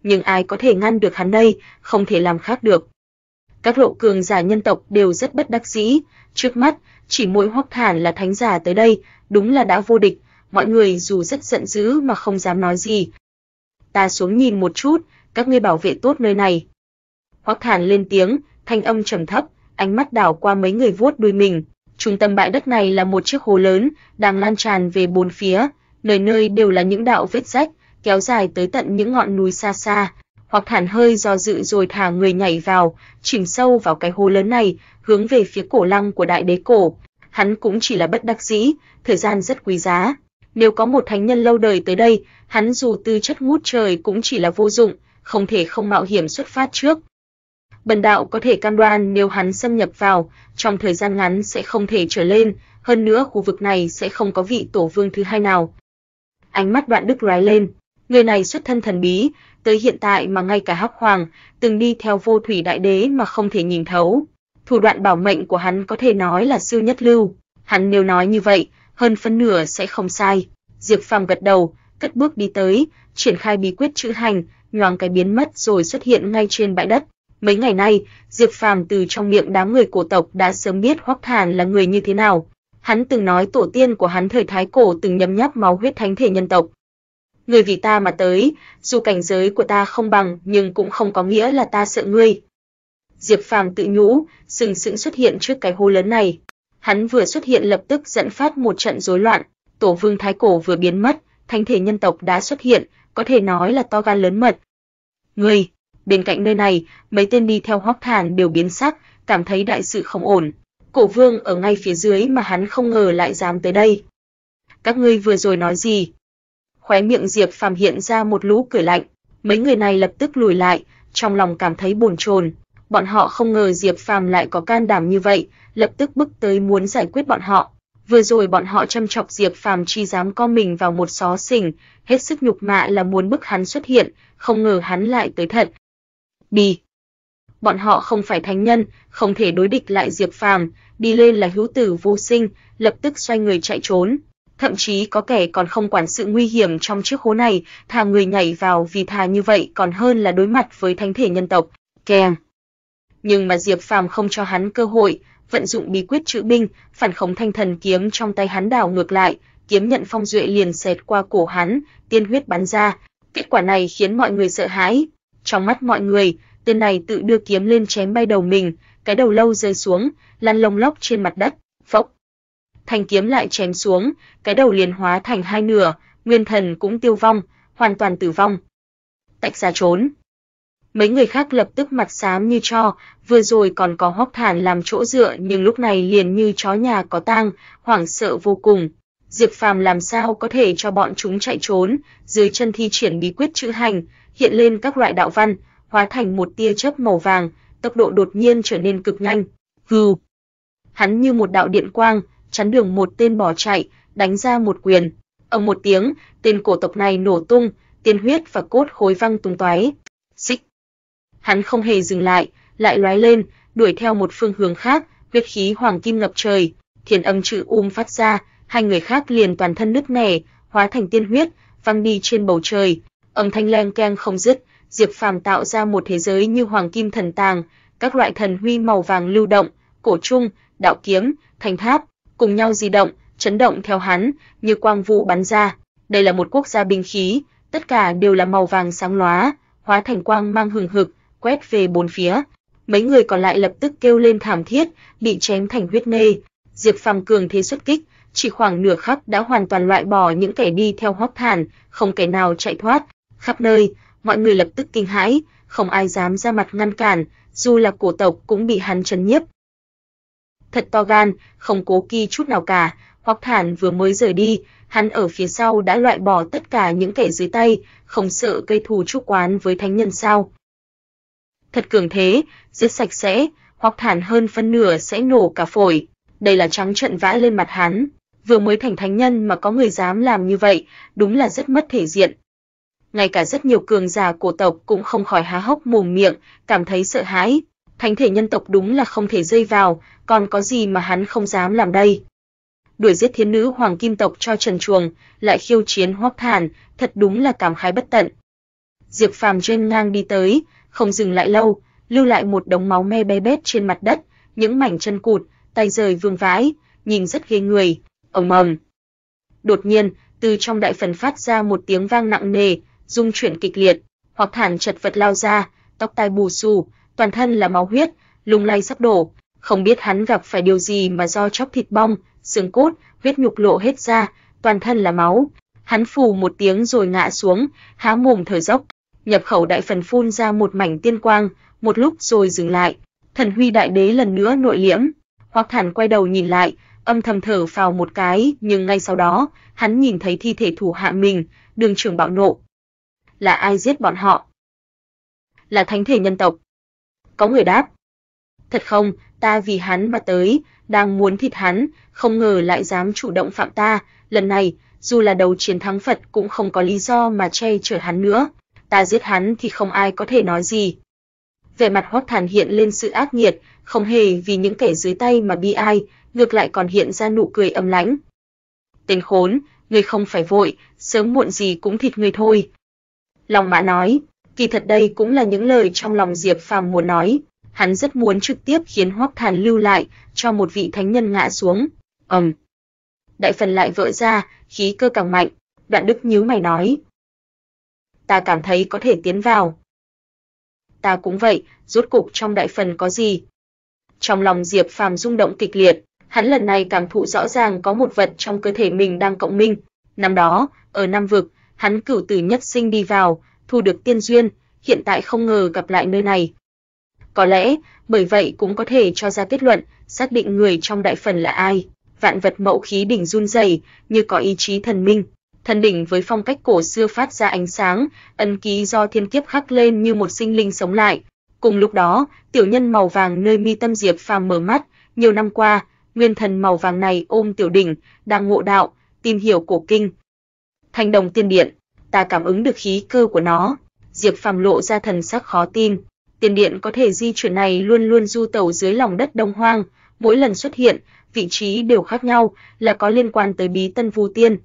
Speaker 1: Nhưng ai có thể ngăn được hắn đây, không thể làm khác được. Các lộ cường giả nhân tộc đều rất bất đắc dĩ, trước mắt, chỉ mỗi Hoắc Thản là thánh giả tới đây, đúng là đã vô địch, mọi người dù rất giận dữ mà không dám nói gì. Ta xuống nhìn một chút, các ngươi bảo vệ tốt nơi này. Hoắc Thản lên tiếng, thanh âm trầm thấp, ánh mắt đảo qua mấy người vuốt đuôi mình. Trung tâm bãi đất này là một chiếc hồ lớn, đang lan tràn về bốn phía, nơi nơi đều là những đạo vết rách, kéo dài tới tận những ngọn núi xa xa. Hoặc thản hơi do dự rồi thả người nhảy vào, chìm sâu vào cái hồ lớn này, hướng về phía cổ lăng của đại đế cổ. Hắn cũng chỉ là bất đắc dĩ, thời gian rất quý giá. Nếu có một thánh nhân lâu đời tới đây, hắn dù tư chất ngút trời cũng chỉ là vô dụng, không thể không mạo hiểm xuất phát trước. Bần đạo có thể cam đoan nếu hắn xâm nhập vào, trong thời gian ngắn sẽ không thể trở lên, hơn nữa khu vực này sẽ không có vị tổ vương thứ hai nào. Ánh mắt đoạn đức lóe lên, người này xuất thân thần bí, tới hiện tại mà ngay cả Hắc Hoàng từng đi theo vô thủy đại đế mà không thể nhìn thấu. Thủ đoạn bảo mệnh của hắn có thể nói là siêu nhất lưu, hắn nếu nói như vậy, hơn phân nửa sẽ không sai. Diệp Phàm gật đầu, cất bước đi tới, triển khai bí quyết chữ hành, nhoáng cái biến mất rồi xuất hiện ngay trên bãi đất. Mấy ngày nay, Diệp Phàm từ trong miệng đám người cổ tộc đã sớm biết Hoắc Thản là người như thế nào. Hắn từng nói tổ tiên của hắn thời thái cổ từng nhấm nháp máu huyết thánh thể nhân tộc. Người vì ta mà tới, dù cảnh giới của ta không bằng nhưng cũng không có nghĩa là ta sợ ngươi. Diệp Phàm tự nhủ, sừng sững xuất hiện trước cái hố lớn này. Hắn vừa xuất hiện lập tức dẫn phát một trận rối loạn, tổ vương thái cổ vừa biến mất, thánh thể nhân tộc đã xuất hiện, có thể nói là to gan lớn mật. Ngươi, bên cạnh nơi này, mấy tên đi theo Hoắc Thản đều biến sắc, cảm thấy đại sự không ổn. Cổ Vương ở ngay phía dưới mà hắn không ngờ lại dám tới đây. Các ngươi vừa rồi nói gì? Khóe miệng Diệp Phàm hiện ra một lũ cười lạnh, mấy người này lập tức lùi lại, trong lòng cảm thấy buồn chồn. Bọn họ không ngờ Diệp Phàm lại có can đảm như vậy, lập tức bước tới muốn giải quyết bọn họ. Vừa rồi bọn họ châm chọc Diệp Phàm chi dám co mình vào một xó xỉnh, hết sức nhục mạ là muốn bức hắn xuất hiện, không ngờ hắn lại tới thật, đi. Bọn họ không phải thánh nhân, không thể đối địch lại Diệp Phàm, đi lên là hữu tử vô sinh, lập tức xoay người chạy trốn. Thậm chí có kẻ còn không quản sự nguy hiểm trong chiếc hố này, thà người nhảy vào vì thà như vậy còn hơn là đối mặt với thánh thể nhân tộc. Keng. Nhưng mà Diệp Phàm không cho hắn cơ hội, vận dụng bí quyết chữ binh, phản khống thanh thần kiếm trong tay hắn đảo ngược lại, kiếm nhận phong duệ liền xẹt qua cổ hắn, tiên huyết bắn ra. Kết quả này khiến mọi người sợ hãi, trong mắt mọi người, tên này tự đưa kiếm lên chém bay đầu mình, cái đầu lâu rơi xuống, lăn lông lốc trên mặt đất, phốc. Thanh kiếm lại chém xuống, cái đầu liền hóa thành hai nửa, nguyên thần cũng tiêu vong, hoàn toàn tử vong. Tạch ra trốn. Mấy người khác lập tức mặt xám như cho, vừa rồi còn có hốc thản làm chỗ dựa nhưng lúc này liền như chó nhà có tang, hoảng sợ vô cùng. Diệp Phàm làm sao có thể cho bọn chúng chạy trốn, dưới chân thi triển bí quyết chữ hành, hiện lên các loại đạo văn, hóa thành một tia chớp màu vàng, tốc độ đột nhiên trở nên cực nhanh. Hừ. Hắn như một đạo điện quang, chắn đường một tên bỏ chạy, đánh ra một quyền. Ầm một tiếng, tên cổ tộc này nổ tung, tiên huyết và cốt khối văng tung tóe. Xích. Hắn không hề dừng lại, lại lóe lên, đuổi theo một phương hướng khác, huyết khí hoàng kim ngập trời, thiền âm chữ um phát ra, hai người khác liền toàn thân nứt nẻ, hóa thành tiên huyết, văng đi trên bầu trời, âm thanh leng keng không dứt, Diệp Phàm tạo ra một thế giới như hoàng kim thần tàng, các loại thần huy màu vàng lưu động, cổ trung, đạo kiếm, thành tháp, cùng nhau di động, chấn động theo hắn, như quang vụ bắn ra. Đây là một quốc gia binh khí, tất cả đều là màu vàng sáng lóa, hóa thành quang mang hừng hực, quét về bốn phía. Mấy người còn lại lập tức kêu lên thảm thiết, bị chém thành huyết nê. Diệp Phàm cường thế xuất kích, chỉ khoảng nửa khắc đã hoàn toàn loại bỏ những kẻ đi theo Hoắc Thản, không kẻ nào chạy thoát, khắp nơi, mọi người lập tức kinh hãi, không ai dám ra mặt ngăn cản, dù là cổ tộc cũng bị hắn chấn nhiếp. Thật to gan, không cố kỳ chút nào cả, Hoắc Thản vừa mới rời đi, hắn ở phía sau đã loại bỏ tất cả những kẻ dưới tay, không sợ gây thù chuốc oán với thánh nhân sao? Thật cường thế, giết sạch sẽ, Hoắc Thản hơn phân nửa sẽ nổ cả phổi. đây là trắng trợn vã lên mặt hắn, vừa mới thành thánh nhân mà có người dám làm như vậy, đúng là rất mất thể diện. Ngay cả rất nhiều cường giả cổ tộc cũng không khỏi há hốc mồm miệng, cảm thấy sợ hãi. Thánh thể nhân tộc đúng là không thể dây vào, còn có gì mà hắn không dám làm đây. Đuổi giết thiên nữ hoàng kim tộc cho trần chuồng, lại khiêu chiến hoắc thản, thật đúng là cảm khái bất tận. Diệp Phàm trên ngang đi tới, không dừng lại lâu, lưu lại một đống máu me bé bét trên mặt đất, những mảnh chân cụt, tay rời vương vãi, nhìn rất ghê người. Ầm ầm. Đột nhiên, từ trong đại phần phát ra một tiếng vang nặng nề, rung chuyển kịch liệt, hoặc thản chật vật lao ra, tóc tai bù xù, toàn thân là máu huyết, lung lay sắp đổ, không biết hắn gặp phải điều gì mà do chóc thịt bong, xương cốt, huyết nhục lộ hết ra, toàn thân là máu. Hắn phù một tiếng rồi ngã xuống, há mồm thở dốc, nhập khẩu đại phần phun ra một mảnh tiên quang, một lúc rồi dừng lại. Thần huy đại đế lần nữa nội liễm, Hoặc Thản quay đầu nhìn lại, âm thầm thở phào một cái, nhưng ngay sau đó, hắn nhìn thấy thi thể thủ hạ mình, đường trưởng bạo nộ. Là ai giết bọn họ? Là thánh thể nhân tộc. Có người đáp. Thật không, ta vì hắn mà tới, đang muốn thịt hắn, không ngờ lại dám chủ động phạm ta, lần này, dù là đầu chiến thắng Phật cũng không có lý do mà che chở hắn nữa, ta giết hắn thì không ai có thể nói gì. Vẻ mặt Hoắc Thản hiện lên sự ác nghiệt, không hề vì những kẻ dưới tay mà bi ai, ngược lại còn hiện ra nụ cười âm lãnh. Tên khốn, ngươi không phải vội, sớm muộn gì cũng thịt ngươi thôi. Long Mã nói, kỳ thật đây cũng là những lời trong lòng Diệp Phàm muốn nói, hắn rất muốn trực tiếp khiến Hoắc Thản lưu lại, cho một vị thánh nhân ngã xuống. Ầm. Um. Đại phần lại vỡ ra, khí cơ càng mạnh, Đoạn Đức nhíu mày nói: "Ta cảm thấy có thể tiến vào." Ta cũng vậy, rốt cục trong đại phần có gì? Trong lòng Diệp Phàm rung động kịch liệt, hắn lần này cảm thụ rõ ràng có một vật trong cơ thể mình đang cộng minh. Năm đó, ở Nam vực, hắn cửu tử nhất sinh đi vào, thu được tiên duyên, hiện tại không ngờ gặp lại nơi này. Có lẽ, bởi vậy cũng có thể cho ra kết luận, xác định người trong đại phần là ai. Vạn vật mẫu khí đỉnh run rẩy, như có ý chí thần minh. Thần đỉnh với phong cách cổ xưa phát ra ánh sáng, ấn ký do thiên kiếp khắc lên như một sinh linh sống lại. Cùng lúc đó, tiểu nhân màu vàng nơi mi tâm Diệp Phàm mở mắt, nhiều năm qua, nguyên thần màu vàng này ôm tiểu đỉnh, đang ngộ đạo, tìm hiểu cổ kinh. Thanh đồng tiên điện, ta cảm ứng được khí cơ của nó. Diệp Phàm lộ ra thần sắc khó tin, tiền điện có thể di chuyển này luôn luôn du tẩu dưới lòng đất đông hoang, mỗi lần xuất hiện, vị trí đều khác nhau, là có liên quan tới bí tân vu tiên.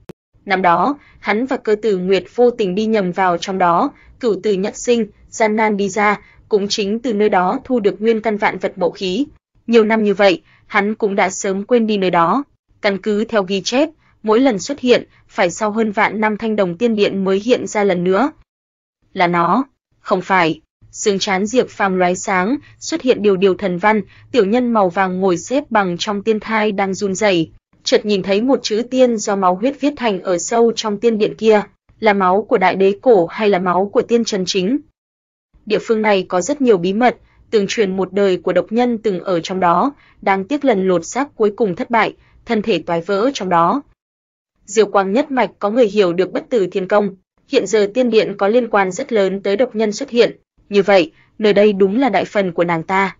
Speaker 1: Năm đó, hắn và cơ tử Nguyệt vô tình đi nhầm vào trong đó, cửu tử nhận sinh, gian nan đi ra, cũng chính từ nơi đó thu được nguyên căn vạn vật bộ khí. Nhiều năm như vậy, hắn cũng đã sớm quên đi nơi đó. Căn cứ theo ghi chép, mỗi lần xuất hiện, phải sau hơn vạn năm thanh đồng tiên điện mới hiện ra lần nữa. Là nó, không phải. Sương chán Diệp Phàm lóe sáng, xuất hiện điều điều thần văn, tiểu nhân màu vàng ngồi xếp bằng trong tiên thai đang run rẩy, chợt nhìn thấy một chữ tiên do máu huyết viết thành ở sâu trong tiên điện kia, là máu của đại đế cổ hay là máu của tiên trần chính. Địa phương này có rất nhiều bí mật, tường truyền một đời của độc nhân từng ở trong đó, đang tiếc lần lột xác cuối cùng thất bại, thân thể toái vỡ trong đó. Diệu Quang nhất mạch có người hiểu được bất tử thiên công, hiện giờ tiên điện có liên quan rất lớn tới độc nhân xuất hiện, như vậy, nơi đây đúng là đại phần của nàng ta.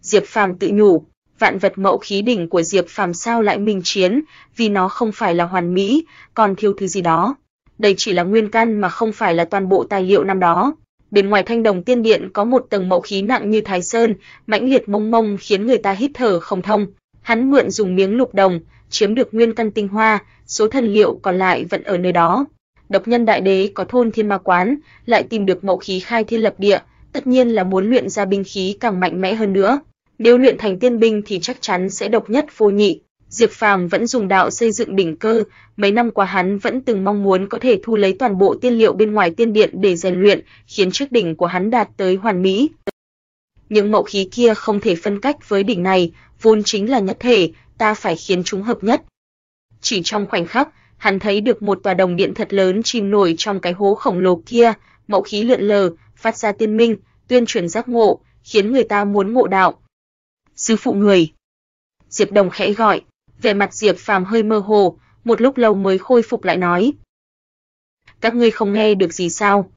Speaker 1: Diệp Phàm tự nhủ, vạn vật mẫu khí đỉnh của Diệp Phàm sao lại minh chiến, vì nó không phải là hoàn mỹ, còn thiếu thứ gì đó. Đây chỉ là nguyên căn mà không phải là toàn bộ tài liệu năm đó. Bên ngoài thanh đồng tiên điện có một tầng mẫu khí nặng như thái sơn, mãnh liệt mông mông khiến người ta hít thở không thông. Hắn mượn dùng miếng lục đồng, chiếm được nguyên căn tinh hoa, số thần liệu còn lại vẫn ở nơi đó. Độc nhân đại đế có thôn thiên ma quán, lại tìm được mẫu khí khai thiên lập địa, tất nhiên là muốn luyện ra binh khí càng mạnh mẽ hơn nữa. Nếu luyện thành tiên binh thì chắc chắn sẽ độc nhất vô nhị. Diệp Phàm vẫn dùng đạo xây dựng đỉnh cơ, mấy năm qua hắn vẫn từng mong muốn có thể thu lấy toàn bộ tiên liệu bên ngoài tiên điện để rèn luyện, khiến chiếc đỉnh của hắn đạt tới hoàn mỹ. Những mẫu khí kia không thể phân cách với đỉnh này, vốn chính là nhất thể, ta phải khiến chúng hợp nhất. Chỉ trong khoảnh khắc, hắn thấy được một tòa đồng điện thật lớn chìm nổi trong cái hố khổng lồ kia, mẫu khí lượn lờ, phát ra tiên minh, tuyên truyền giác ngộ, khiến người ta muốn ngộ đạo. Sư phụ người. Diệp Đồng khẽ gọi, vẻ mặt Diệp Phàm hơi mơ hồ, một lúc lâu mới khôi phục lại nói. Các ngươi không nghe được gì sao?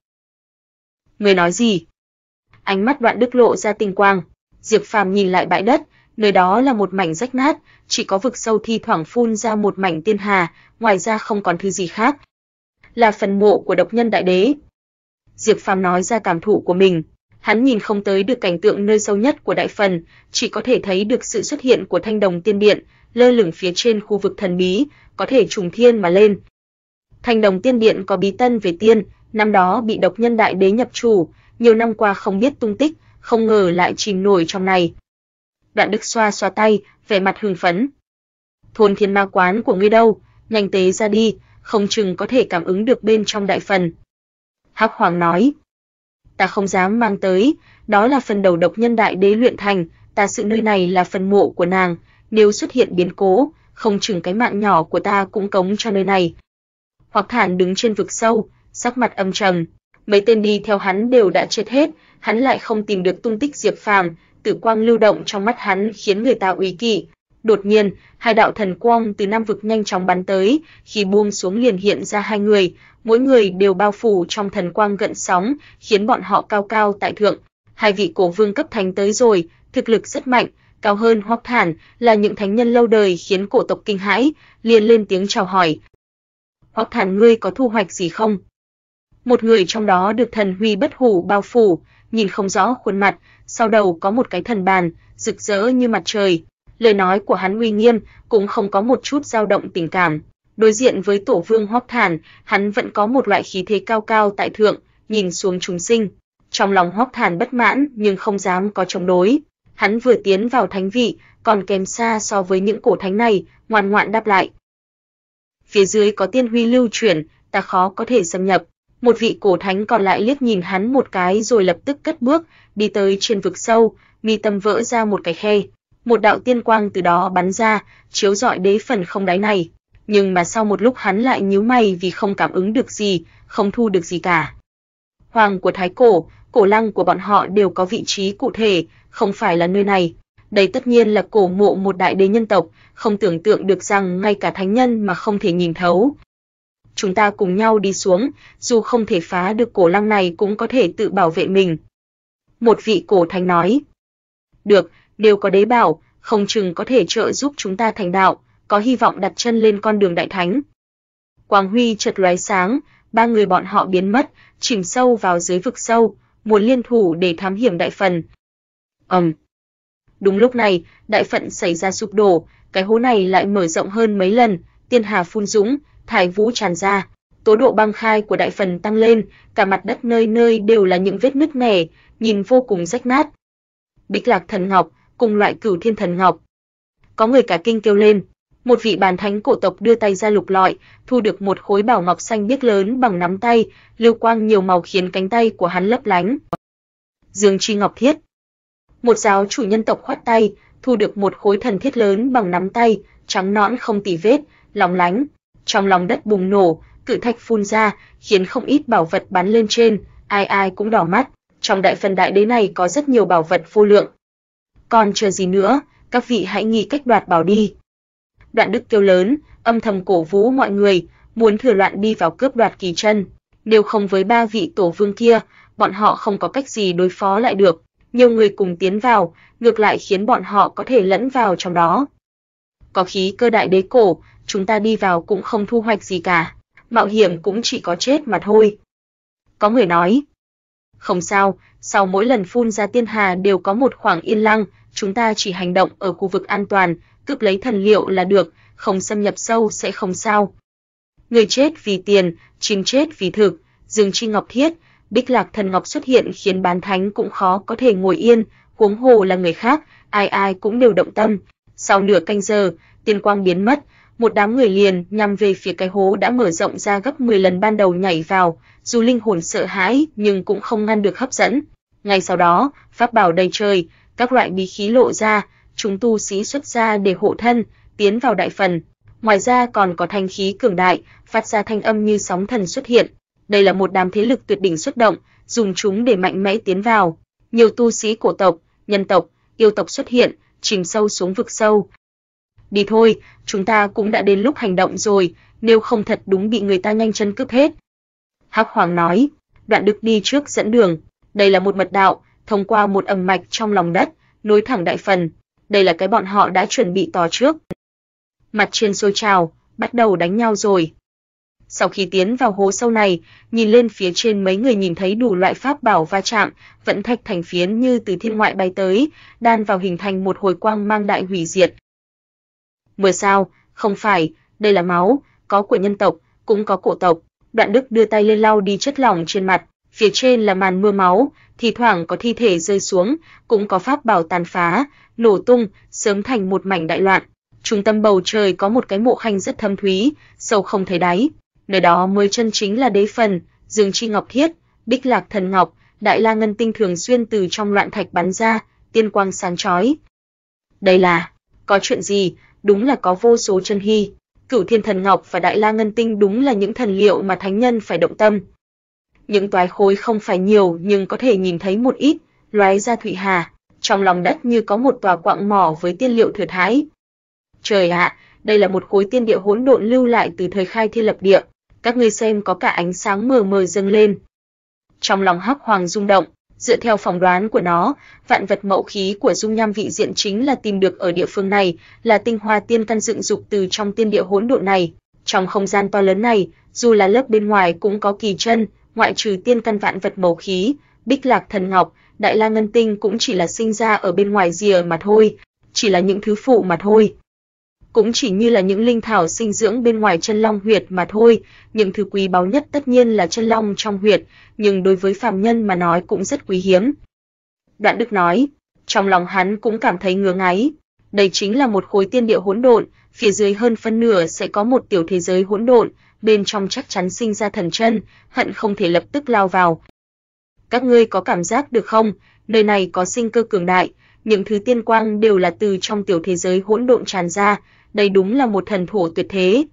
Speaker 1: Người nói gì? Ánh mắt đoạn đức lộ ra tinh quang, Diệp Phàm nhìn lại bãi đất, nơi đó là một mảnh rách nát, chỉ có vực sâu thi thoảng phun ra một mảnh tiên hà, ngoài ra không còn thứ gì khác. Là phần mộ của độc nhân đại đế. Diệp Phàm nói ra cảm thụ của mình, hắn nhìn không tới được cảnh tượng nơi sâu nhất của đại phần, chỉ có thể thấy được sự xuất hiện của thanh đồng tiên điện, lơ lửng phía trên khu vực thần bí, có thể trùng thiên mà lên. Thanh đồng tiên điện có bí tân về tiên, năm đó bị độc nhân đại đế nhập chủ, nhiều năm qua không biết tung tích, không ngờ lại chìm nổi trong này. Đoạn Đức xoa xoa tay, vẻ mặt hưng phấn. Thôn thiên ma quán của ngươi đâu, nhanh tế ra đi, không chừng có thể cảm ứng được bên trong đại phần. Hắc Hoàng nói, ta không dám mang tới, đó là phần đầu độc nhân đại đế luyện thành, ta sự nơi này là phần mộ của nàng, nếu xuất hiện biến cố, không chừng cái mạng nhỏ của ta cũng cống cho nơi này. Hoặc thản đứng trên vực sâu, sắc mặt âm trầm, mấy tên đi theo hắn đều đã chết hết, hắn lại không tìm được tung tích Diệp Phàm, tử quang lưu động trong mắt hắn khiến người ta uy kỵ. Đột nhiên, hai đạo thần quang từ nam vực nhanh chóng bắn tới, khi buông xuống liền hiện ra hai người, mỗi người đều bao phủ trong thần quang gợn sóng, khiến bọn họ cao cao tại thượng. Hai vị cổ vương cấp thánh tới rồi, thực lực rất mạnh, cao hơn Hoắc Thản, là những thánh nhân lâu đời khiến cổ tộc kinh hãi, liền lên tiếng chào hỏi. Hoắc Thản ngươi có thu hoạch gì không? Một người trong đó được thần huy bất hủ bao phủ, nhìn không rõ khuôn mặt, sau đầu có một cái thần bàn, rực rỡ như mặt trời. Lời nói của hắn uy nghiêm, cũng không có một chút dao động tình cảm. Đối diện với tổ vương Hoắc Thản, hắn vẫn có một loại khí thế cao cao tại thượng, nhìn xuống chúng sinh. Trong lòng Hoắc Thản bất mãn nhưng không dám có chống đối. Hắn vừa tiến vào thánh vị, còn kém xa so với những cổ thánh này, ngoan ngoãn đáp lại. Phía dưới có tiên huy lưu chuyển, ta khó có thể xâm nhập. Một vị cổ thánh còn lại liếc nhìn hắn một cái rồi lập tức cất bước, đi tới trên vực sâu, mi tâm vỡ ra một cái khe. Một đạo tiên quang từ đó bắn ra, chiếu rọi đế phần không đáy này. Nhưng mà sau một lúc hắn lại nhíu mày vì không cảm ứng được gì, không thu được gì cả. Hoàng của Thái Cổ, cổ lăng của bọn họ đều có vị trí cụ thể, không phải là nơi này. Đây tất nhiên là cổ mộ một đại đế nhân tộc, không tưởng tượng được rằng ngay cả thánh nhân mà không thể nhìn thấu, chúng ta cùng nhau đi xuống, dù không thể phá được cổ lăng này cũng có thể tự bảo vệ mình. Một vị cổ thánh nói. Được, đều có đế bảo, không chừng có thể trợ giúp chúng ta thành đạo, có hy vọng đặt chân lên con đường đại thánh. Quang Huy chợt lóe sáng, ba người bọn họ biến mất, chìm sâu vào dưới vực sâu, muốn liên thủ để thám hiểm đại phần. Ầm. Um. Đúng lúc này, đại phận xảy ra sụp đổ, cái hố này lại mở rộng hơn mấy lần, tiên hà phun dũng, thải vũ tràn ra, tố độ băng khai của đại phần tăng lên, cả mặt đất nơi nơi đều là những vết nứt nẻ, nhìn vô cùng rách nát. Bích Lạc Thần Ngọc, cùng loại Cửu Thiên Thần Ngọc. Có người cả kinh kêu lên, một vị bàn thánh cổ tộc đưa tay ra lục lọi, thu được một khối bảo ngọc xanh biếc lớn bằng nắm tay, lưu quang nhiều màu khiến cánh tay của hắn lấp lánh. Dương Chi Ngọc Thiết. Một giáo chủ nhân tộc khoát tay, thu được một khối thần thiết lớn bằng nắm tay, trắng nõn không tì vết, lòng lánh, trong lòng đất bùng nổ, cự thạch phun ra, khiến không ít bảo vật bắn lên trên, ai ai cũng đỏ mắt. Trong đại phần đại đế này có rất nhiều bảo vật vô lượng. Còn chờ gì nữa, các vị hãy nghĩ cách đoạt bảo đi. Đoạn Đức kêu lớn, âm thầm cổ vũ mọi người, muốn thừa loạn đi vào cướp đoạt kỳ chân. Nếu không với ba vị tổ vương kia, bọn họ không có cách gì đối phó lại được. Nhiều người cùng tiến vào, ngược lại khiến bọn họ có thể lẫn vào trong đó. Có khí cơ đại đế cổ, chúng ta đi vào cũng không thu hoạch gì cả, mạo hiểm cũng chỉ có chết mà thôi. Có người nói, không sao, sau mỗi lần phun ra tiên hà đều có một khoảng yên lặng, chúng ta chỉ hành động ở khu vực an toàn, cướp lấy thần liệu là được, không xâm nhập sâu sẽ không sao. Người chết vì tiền, chim chết vì thực, Dương Chi Ngọc Thiết, Bích Lạc Thần Ngọc xuất hiện khiến bán thánh cũng khó có thể ngồi yên, huống hồ là người khác, ai ai cũng đều động tâm. Sau nửa canh giờ, tiên quang biến mất, một đám người liền nhằm về phía cái hố đã mở rộng ra gấp 10 lần ban đầu nhảy vào, dù linh hồn sợ hãi nhưng cũng không ngăn được hấp dẫn. Ngay sau đó, pháp bảo đầy trời, các loại bí khí lộ ra, chúng tu sĩ xuất ra để hộ thân, tiến vào đại phần. Ngoài ra còn có thanh khí cường đại, phát ra thanh âm như sóng thần xuất hiện. Đây là một đám thế lực tuyệt đỉnh xuất động, dùng chúng để mạnh mẽ tiến vào. Nhiều tu sĩ cổ tộc, nhân tộc, yêu tộc xuất hiện, chìm sâu xuống vực sâu, đi thôi, chúng ta cũng đã đến lúc hành động rồi, nếu không thật đúng bị người ta nhanh chân cướp hết. Hắc Hoàng nói, đoạn đức đi trước dẫn đường, đây là một mật đạo, thông qua một ầm mạch trong lòng đất, nối thẳng đại phần. đây là cái bọn họ đã chuẩn bị to trước. Mặt trên sôi trào, bắt đầu đánh nhau rồi. Sau khi tiến vào hố sâu này, nhìn lên phía trên mấy người nhìn thấy đủ loại pháp bảo va chạm, vẫn thạch thành phiến như từ thiên ngoại bay tới, đan vào hình thành một hồi quang mang đại hủy diệt. Mưa sao, không phải, đây là máu, có của nhân tộc, cũng có cổ tộc. Đoạn Đức đưa tay lên lau đi chất lỏng trên mặt, phía trên là màn mưa máu, thì thoảng có thi thể rơi xuống, cũng có pháp bảo tàn phá, nổ tung, sớm thành một mảnh đại loạn. Trung tâm bầu trời có một cái mộ khanh rất thâm thúy, sâu không thấy đáy. Nơi đó mới chân chính là đế phần, Dương Chi Ngọc Thiết, Bích Lạc Thần Ngọc, Đại La Ngân Tinh thường xuyên từ trong loạn thạch bắn ra, tiên quang sáng chói. Đây là, có chuyện gì, đúng là có vô số chân hy. Cửu Thiên Thần Ngọc và Đại La Ngân Tinh đúng là những thần liệu mà thánh nhân phải động tâm. Những toái khối không phải nhiều nhưng có thể nhìn thấy một ít, lóe ra thủy hà, trong lòng đất như có một tòa quạng mỏ với tiên liệu thừa thái. Trời ạ, đây là một khối tiên địa hỗn độn lưu lại từ thời khai thiên lập địa, các ngươi xem có cả ánh sáng mờ mờ dâng lên. Trong lòng Hắc Hoàng rung động, dựa theo phỏng đoán của nó, vạn vật mẫu khí của dung nham vị diện chính là tìm được ở địa phương này, là tinh hoa tiên căn dựng dục từ trong tiên địa hỗn độn này. Trong không gian to lớn này, dù là lớp bên ngoài cũng có kỳ chân, ngoại trừ tiên căn vạn vật mẫu khí, Bích Lạc Thần Ngọc, Đại La Ngân Tinh cũng chỉ là sinh ra ở bên ngoài rìa mà thôi, chỉ là những thứ phụ mà thôi cũng chỉ như là những linh thảo sinh dưỡng bên ngoài chân long huyệt mà thôi, những thứ quý báu nhất tất nhiên là chân long trong huyệt, nhưng đối với phàm nhân mà nói cũng rất quý hiếm. Đoạn Đức nói, trong lòng hắn cũng cảm thấy ngứa ngáy, đây chính là một khối tiên địa hỗn độn, phía dưới hơn phân nửa sẽ có một tiểu thế giới hỗn độn, bên trong chắc chắn sinh ra thần chân, hận không thể lập tức lao vào. Các ngươi có cảm giác được không, nơi này có sinh cơ cường đại, những thứ tiên quang đều là từ trong tiểu thế giới hỗn độn tràn ra, đây đúng là một thần thổ tuyệt thế.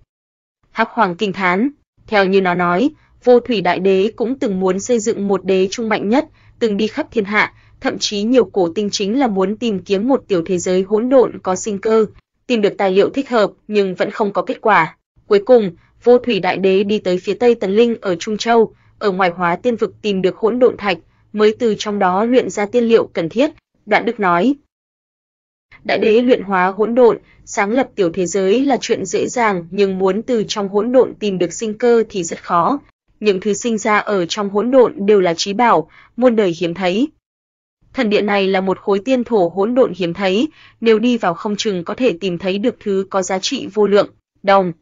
Speaker 1: Hắc Hoàng kinh thán, theo như nó nói, Vô Thủy Đại Đế cũng từng muốn xây dựng một đế trung mạnh nhất, từng đi khắp thiên hạ, thậm chí nhiều cổ tinh chính là muốn tìm kiếm một tiểu thế giới hỗn độn có sinh cơ, tìm được tài liệu thích hợp nhưng vẫn không có kết quả. Cuối cùng, Vô Thủy Đại Đế đi tới phía Tây Tần Linh ở Trung Châu, ở ngoài Hóa Tiên vực tìm được hỗn độn thạch, mới từ trong đó luyện ra tiên liệu cần thiết. Đoạn Đức nói: Đại Đế luyện hóa hỗn độn, sáng lập tiểu thế giới là chuyện dễ dàng, nhưng muốn từ trong hỗn độn tìm được sinh cơ thì rất khó. Những thứ sinh ra ở trong hỗn độn đều là trí bảo, muôn đời hiếm thấy. Thần điện này là một khối tiên thổ hỗn độn hiếm thấy, nếu đi vào không chừng có thể tìm thấy được thứ có giá trị vô lượng. Đồng.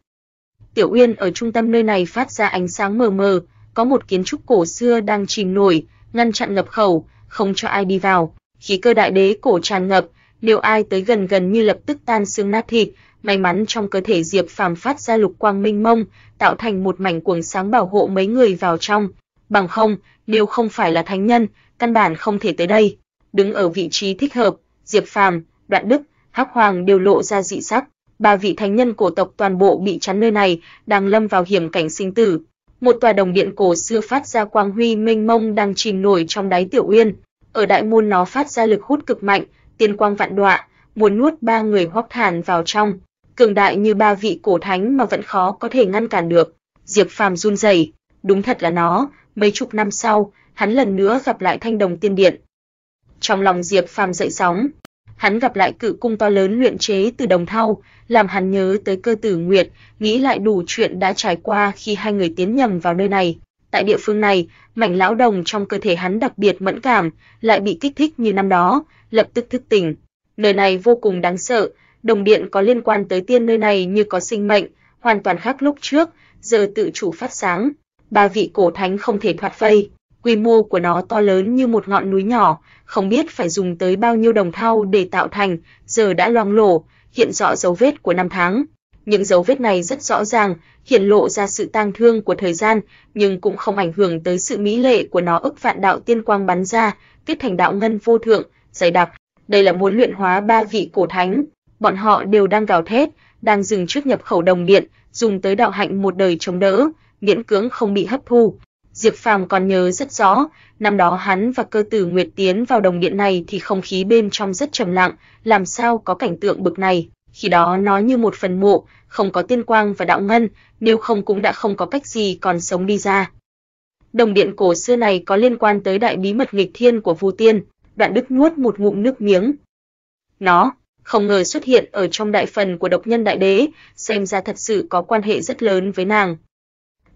Speaker 1: Tiểu Uyên ở trung tâm nơi này phát ra ánh sáng mờ mờ, có một kiến trúc cổ xưa đang chìm nổi, ngăn chặn ngập khẩu, không cho ai đi vào. Khí cơ đại đế cổ tràn ngập, nếu ai tới gần gần như lập tức tan xương nát thịt, may mắn trong cơ thể Diệp Phàm phát ra lục quang minh mông, tạo thành một mảnh cuồng sáng bảo hộ mấy người vào trong, bằng không, nếu không phải là thánh nhân, căn bản không thể tới đây. Đứng ở vị trí thích hợp, Diệp Phàm, Đoạn Đức, Hắc Hoàng đều lộ ra dị sắc, ba vị thánh nhân cổ tộc toàn bộ bị chắn nơi này, đang lâm vào hiểm cảnh sinh tử. Một tòa đồng điện cổ xưa phát ra quang huy minh mông đang chìm nổi trong đáy tiểu uyên, ở đại môn nó phát ra lực hút cực mạnh, tiên quang vạn đọa, muốn nuốt ba người hoắc thản vào trong, cường đại như ba vị cổ thánh mà vẫn khó có thể ngăn cản được. Diệp Phàm run rẩy, đúng thật là nó, mấy chục năm sau, hắn lần nữa gặp lại Thanh Đồng Tiên Điện. Trong lòng Diệp Phàm dậy sóng, hắn gặp lại cự cung to lớn luyện chế từ đồng thau, làm hắn nhớ tới cơ tử Nguyệt, nghĩ lại đủ chuyện đã trải qua khi hai người tiến nhầm vào nơi này. Tại địa phương này, mảnh lão đồng trong cơ thể hắn đặc biệt mẫn cảm, lại bị kích thích như năm đó, lập tức thức tỉnh. Nơi này vô cùng đáng sợ, đồng điện có liên quan tới tiên nơi này như có sinh mệnh, hoàn toàn khác lúc trước, giờ tự chủ phát sáng. Ba vị cổ thánh không thể thoát vây, quy mô của nó to lớn như một ngọn núi nhỏ, không biết phải dùng tới bao nhiêu đồng thau để tạo thành, giờ đã loang lổ, hiện rõ dấu vết của năm tháng. Những dấu vết này rất rõ ràng, hiện lộ ra sự tang thương của thời gian, nhưng cũng không ảnh hưởng tới sự mỹ lệ của nó ức vạn đạo tiên quang bắn ra, kết thành đạo ngân vô thượng, dày đặc. Đây là muốn luyện hóa ba vị cổ thánh, bọn họ đều đang gào thét, đang dừng trước nhập khẩu đồng điện, dùng tới đạo hạnh một đời chống đỡ, miễn cưỡng không bị hấp thu. Diệp Phàm còn nhớ rất rõ, năm đó hắn và cơ tử Nguyệt tiến vào đồng điện này thì không khí bên trong rất trầm lặng, làm sao có cảnh tượng bực này, khi đó nó như một phần mộ, không có tiên quang và đạo ngân, nếu không cũng đã không có cách gì còn sống đi ra. Đồng điện cổ xưa này có liên quan tới đại bí mật nghịch thiên của Vu Tiên, Đoạn Đức nuốt một ngụm nước miếng. Nó, không ngờ xuất hiện ở trong đại phần của độc nhân đại đế, xem ra thật sự có quan hệ rất lớn với nàng.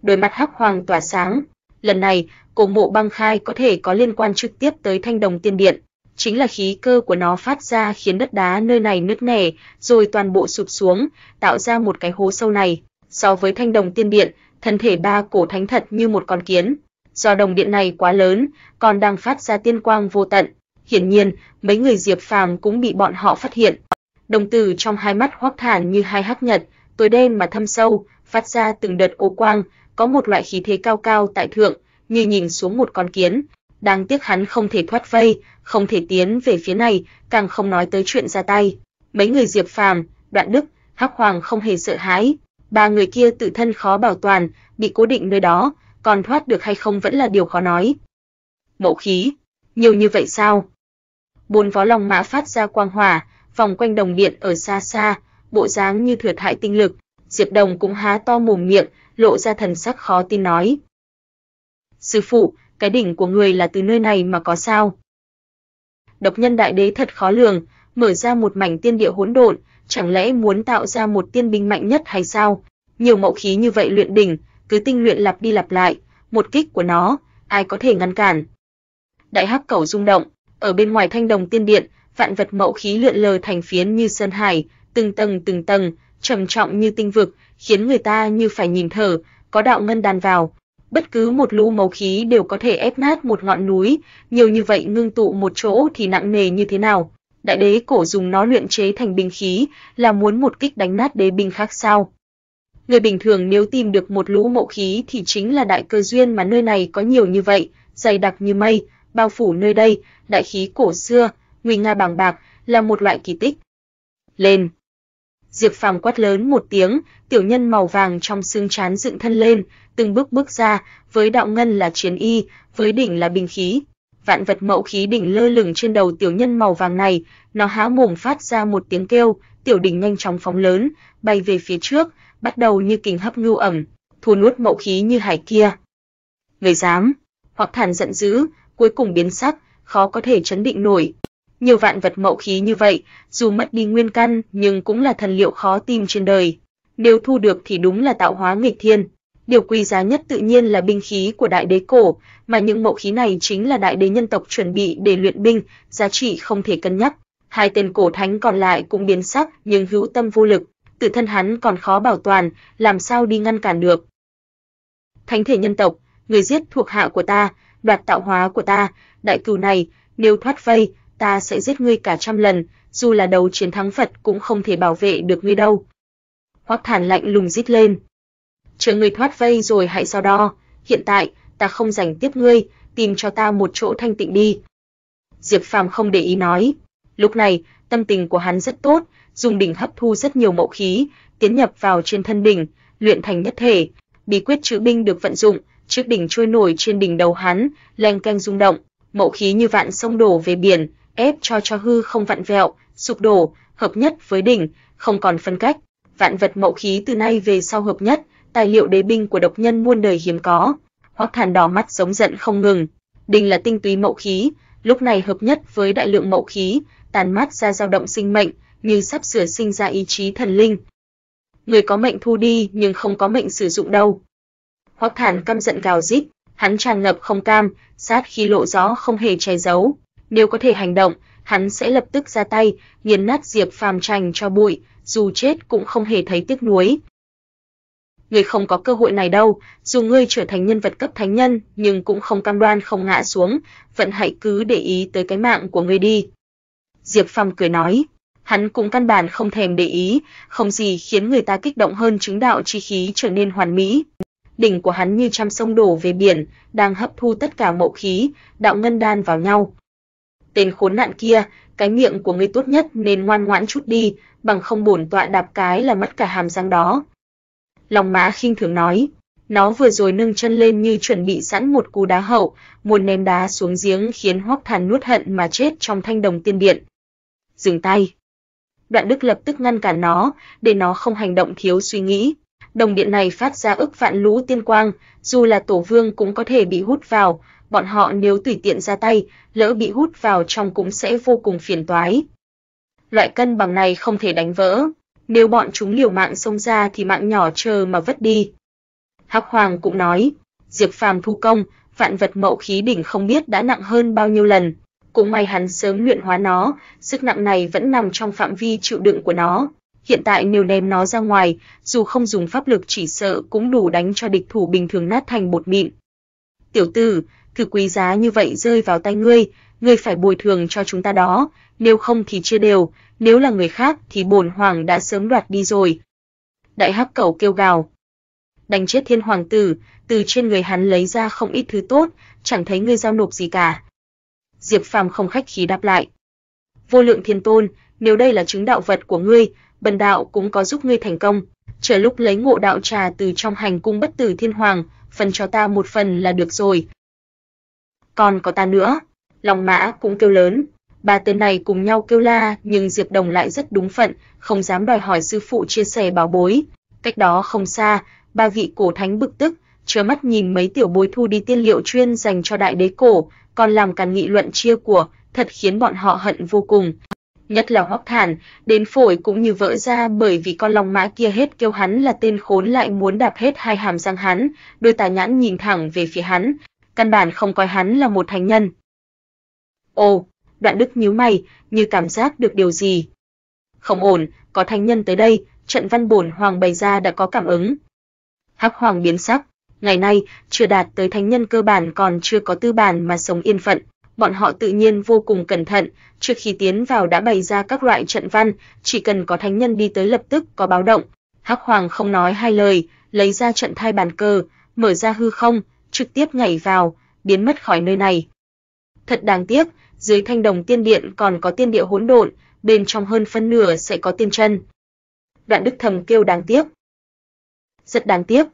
Speaker 1: Đôi mắt hắc hoàng tỏa sáng, lần này, cổ mộ băng khai có thể có liên quan trực tiếp tới thanh đồng tiên điện, chính là khí cơ của nó phát ra khiến đất đá nơi này nứt nẻ, rồi toàn bộ sụp xuống, tạo ra một cái hố sâu này. So với thanh đồng tiên điện, thân thể ba cổ thánh thật như một con kiến. Do đồng điện này quá lớn, còn đang phát ra tiên quang vô tận. Hiển nhiên, mấy người Diệp Phàm cũng bị bọn họ phát hiện. Đồng tử trong hai mắt hoắc thản như hai hắc nhật, tối đen mà thâm sâu, phát ra từng đợt ô quang, có một loại khí thế cao cao tại thượng, như nhìn xuống một con kiến. Đáng tiếc hắn không thể thoát vây, không thể tiến về phía này, càng không nói tới chuyện ra tay. Mấy người Diệp Phàm, Đoạn Đức, Hắc Hoàng không hề sợ hãi, ba người kia tự thân khó bảo toàn, bị cố định nơi đó, còn thoát được hay không vẫn là điều khó nói. Mẫu khí, nhiều như vậy sao? Bốn vó long mã phát ra quang hỏa, vòng quanh đồng điện ở xa xa, bộ dáng như thừa hại tinh lực, Diệp Đồng cũng há to mồm miệng, lộ ra thần sắc khó tin nói. Sư phụ, cái đỉnh của người là từ nơi này mà có sao? Độc nhân đại đế thật khó lường, mở ra một mảnh tiên địa hỗn độn, chẳng lẽ muốn tạo ra một tiên binh mạnh nhất hay sao? Nhiều mậu khí như vậy luyện đỉnh, cứ tinh luyện lặp đi lặp lại, một kích của nó, ai có thể ngăn cản? Đại hắc cẩu rung động, ở bên ngoài thanh đồng tiên điện, vạn vật mậu khí lượn lờ thành phiến như sơn hải, từng tầng từng tầng, trầm trọng như tinh vực, khiến người ta như phải nhìn thở, có đạo ngân đan vào, bất cứ một lũ máu khí đều có thể ép nát một ngọn núi, nhiều như vậy ngưng tụ một chỗ thì nặng nề như thế nào? Đại đế cổ dùng nó luyện chế thành binh khí, là muốn một kích đánh nát đế binh khác sao? Người bình thường nếu tìm được một lũ mộ khí thì chính là đại cơ duyên mà nơi này có nhiều như vậy, dày đặc như mây, bao phủ nơi đây, đại khí cổ xưa, nguy nga bàng bạc, là một loại kỳ tích. Lên! Diệp Phàm quát lớn một tiếng, tiểu nhân màu vàng trong xương chán dựng thân lên, từng bước bước ra, với đạo ngân là chiến y, với đỉnh là binh khí. Vạn vật mẫu khí đỉnh lơ lửng trên đầu tiểu nhân màu vàng này, nó há mồm phát ra một tiếng kêu, tiểu đỉnh nhanh chóng phóng lớn, bay về phía trước, bắt đầu như kình hấp ngưu ẩm, thu nuốt mẫu khí như hải kia. Người dám, hoặc thản giận dữ, cuối cùng biến sắc, khó có thể chấn định nổi. Nhiều vạn vật mậu khí như vậy, dù mất đi nguyên căn nhưng cũng là thần liệu khó tìm trên đời. Nếu thu được thì đúng là tạo hóa nghịch thiên. Điều quý giá nhất tự nhiên là binh khí của đại đế cổ, mà những mậu khí này chính là đại đế nhân tộc chuẩn bị để luyện binh, giá trị không thể cân nhắc. Hai tên cổ thánh còn lại cũng biến sắc nhưng hữu tâm vô lực, tự thân hắn còn khó bảo toàn, làm sao đi ngăn cản được. Thánh thể nhân tộc, người giết thuộc hạ của ta, đoạt tạo hóa của ta, đại cừu này, nếu thoát vây, ta sẽ giết ngươi cả trăm lần, dù là đầu chiến thắng Phật cũng không thể bảo vệ được ngươi đâu. Hoắc Thản lạnh lùng rít lên. Chờ ngươi thoát vây rồi hãy so đo, hiện tại, ta không rảnh tiếp ngươi, tìm cho ta một chỗ thanh tịnh đi. Diệp Phàm không để ý nói. Lúc này, tâm tình của hắn rất tốt, dùng đỉnh hấp thu rất nhiều mẫu khí, tiến nhập vào trên thân đỉnh, luyện thành nhất thể. Bí quyết chữ binh được vận dụng, chiếc đỉnh trôi nổi trên đỉnh đầu hắn, leng canh rung động, mẫu khí như vạn sông đổ về biển, ép cho cho hư không vặn vẹo, sụp đổ, hợp nhất với đỉnh, không còn phân cách. Vạn vật mậu khí từ nay về sau hợp nhất, tài liệu đế binh của độc nhân muôn đời hiếm có. Hoắc Thản đỏ mắt giống giận không ngừng. Đỉnh là tinh túy mậu khí, lúc này hợp nhất với đại lượng mậu khí, tàn mát ra dao động sinh mệnh, như sắp sửa sinh ra ý chí thần linh. Người có mệnh thu đi nhưng không có mệnh sử dụng đâu. Hoắc Thản căm giận gào rít, hắn tràn ngập không cam, sát khi lộ rõ không hề che giấu. Nếu có thể hành động, hắn sẽ lập tức ra tay, nghiền nát Diệp Phàm Trành cho bụi, dù chết cũng không hề thấy tiếc nuối. Ngươi không có cơ hội này đâu, dù ngươi trở thành nhân vật cấp thánh nhân, nhưng cũng không cam đoan không ngã xuống, vẫn hãy cứ để ý tới cái mạng của ngươi đi. Diệp Phàm cười nói, hắn cũng căn bản không thèm để ý, không gì khiến người ta kích động hơn chứng đạo chi khí trở nên hoàn mỹ. Đỉnh của hắn như trăm sông đổ về biển, đang hấp thu tất cả mộ khí, đạo ngân đan vào nhau. Tên khốn nạn kia, cái miệng của ngươi tốt nhất nên ngoan ngoãn chút đi, bằng không bổn tọa đạp cái là mất cả hàm răng đó. Long mã khinh thường nói, nó vừa rồi nâng chân lên như chuẩn bị sẵn một cú đá hậu, muốn ném đá xuống giếng khiến Hoắc Thàn nuốt hận mà chết trong thanh đồng tiên điện. Dừng tay. Đoạn Đức lập tức ngăn cản nó, để nó không hành động thiếu suy nghĩ. Đồng điện này phát ra ức vạn lũ tiên quang, dù là tổ vương cũng có thể bị hút vào, bọn họ nếu tùy tiện ra tay, lỡ bị hút vào trong cũng sẽ vô cùng phiền toái. Loại cân bằng này không thể đánh vỡ, nếu bọn chúng liều mạng xông ra thì mạng nhỏ chờ mà vất đi. Hắc Hoàng cũng nói, Diệp Phàm thu công, vạn vật mậu khí đỉnh không biết đã nặng hơn bao nhiêu lần, cũng may hắn sớm luyện hóa nó, sức nặng này vẫn nằm trong phạm vi chịu đựng của nó. Hiện tại nếu ném nó ra ngoài, dù không dùng pháp lực chỉ sợ cũng đủ đánh cho địch thủ bình thường nát thành bột mịn. Tiểu tử, thứ quý giá như vậy rơi vào tay ngươi, ngươi phải bồi thường cho chúng ta đó, nếu không thì chưa đều, nếu là người khác thì bổn hoàng đã sớm đoạt đi rồi. Đại hắc cẩu kêu gào. Đánh chết thiên hoàng tử, từ trên người hắn lấy ra không ít thứ tốt, chẳng thấy ngươi giao nộp gì cả. Diệp Phàm không khách khí đáp lại. Vô lượng thiên tôn, nếu đây là chứng đạo vật của ngươi, bần đạo cũng có giúp ngươi thành công. Chờ lúc lấy ngộ đạo trà từ trong hành cung bất tử thiên hoàng, phần cho ta một phần là được rồi. Còn có ta nữa. Long mã cũng kêu lớn. Ba tên này cùng nhau kêu la, nhưng Diệp Đồng lại rất đúng phận, không dám đòi hỏi sư phụ chia sẻ báo bối. Cách đó không xa, ba vị cổ thánh bực tức, trơ mắt nhìn mấy tiểu bối thu đi tiên liệu chuyên dành cho đại đế cổ, còn làm càn nghị luận chia của, thật khiến bọn họ hận vô cùng. Nhất là Hoắc Thản, đến phổi cũng như vỡ ra bởi vì con long mã kia hết kêu hắn là tên khốn lại muốn đạp hết hai hàm răng hắn, đôi tà nhãn nhìn thẳng về phía hắn, căn bản không coi hắn là một thánh nhân. Ồ, Đoạn Đức nhíu mày, như cảm giác được điều gì. Không ổn, có thánh nhân tới đây, trận văn bổn hoàng bày ra đã có cảm ứng. Hắc Hoàng biến sắc, ngày nay chưa đạt tới thánh nhân cơ bản còn chưa có tư bản mà sống yên phận, bọn họ tự nhiên vô cùng cẩn thận, trước khi tiến vào đã bày ra các loại trận văn, chỉ cần có thánh nhân đi tới lập tức có báo động. Hắc Hoàng không nói hai lời, lấy ra trận thai bàn cờ, mở ra hư không, trực tiếp nhảy vào, biến mất khỏi nơi này. Thật đáng tiếc, dưới thanh đồng tiên điện còn có tiên địa hỗn độn, bên trong hơn phân nửa sẽ có tiên chân. Đoạn Đức thầm kêu đáng tiếc. Rất đáng tiếc.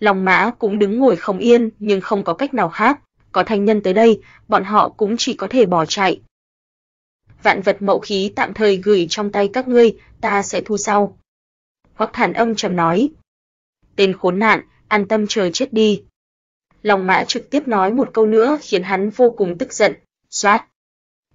Speaker 1: Long Mã cũng đứng ngồi không yên, nhưng không có cách nào khác, có thanh nhân tới đây, bọn họ cũng chỉ có thể bỏ chạy. Vạn vật mậu khí tạm thời gửi trong tay các ngươi, ta sẽ thu sau. Hoắc Thản âm trầm nói. Tên khốn nạn, an tâm chờ chết đi. Long Mã trực tiếp nói một câu nữa khiến hắn vô cùng tức giận, Xoát.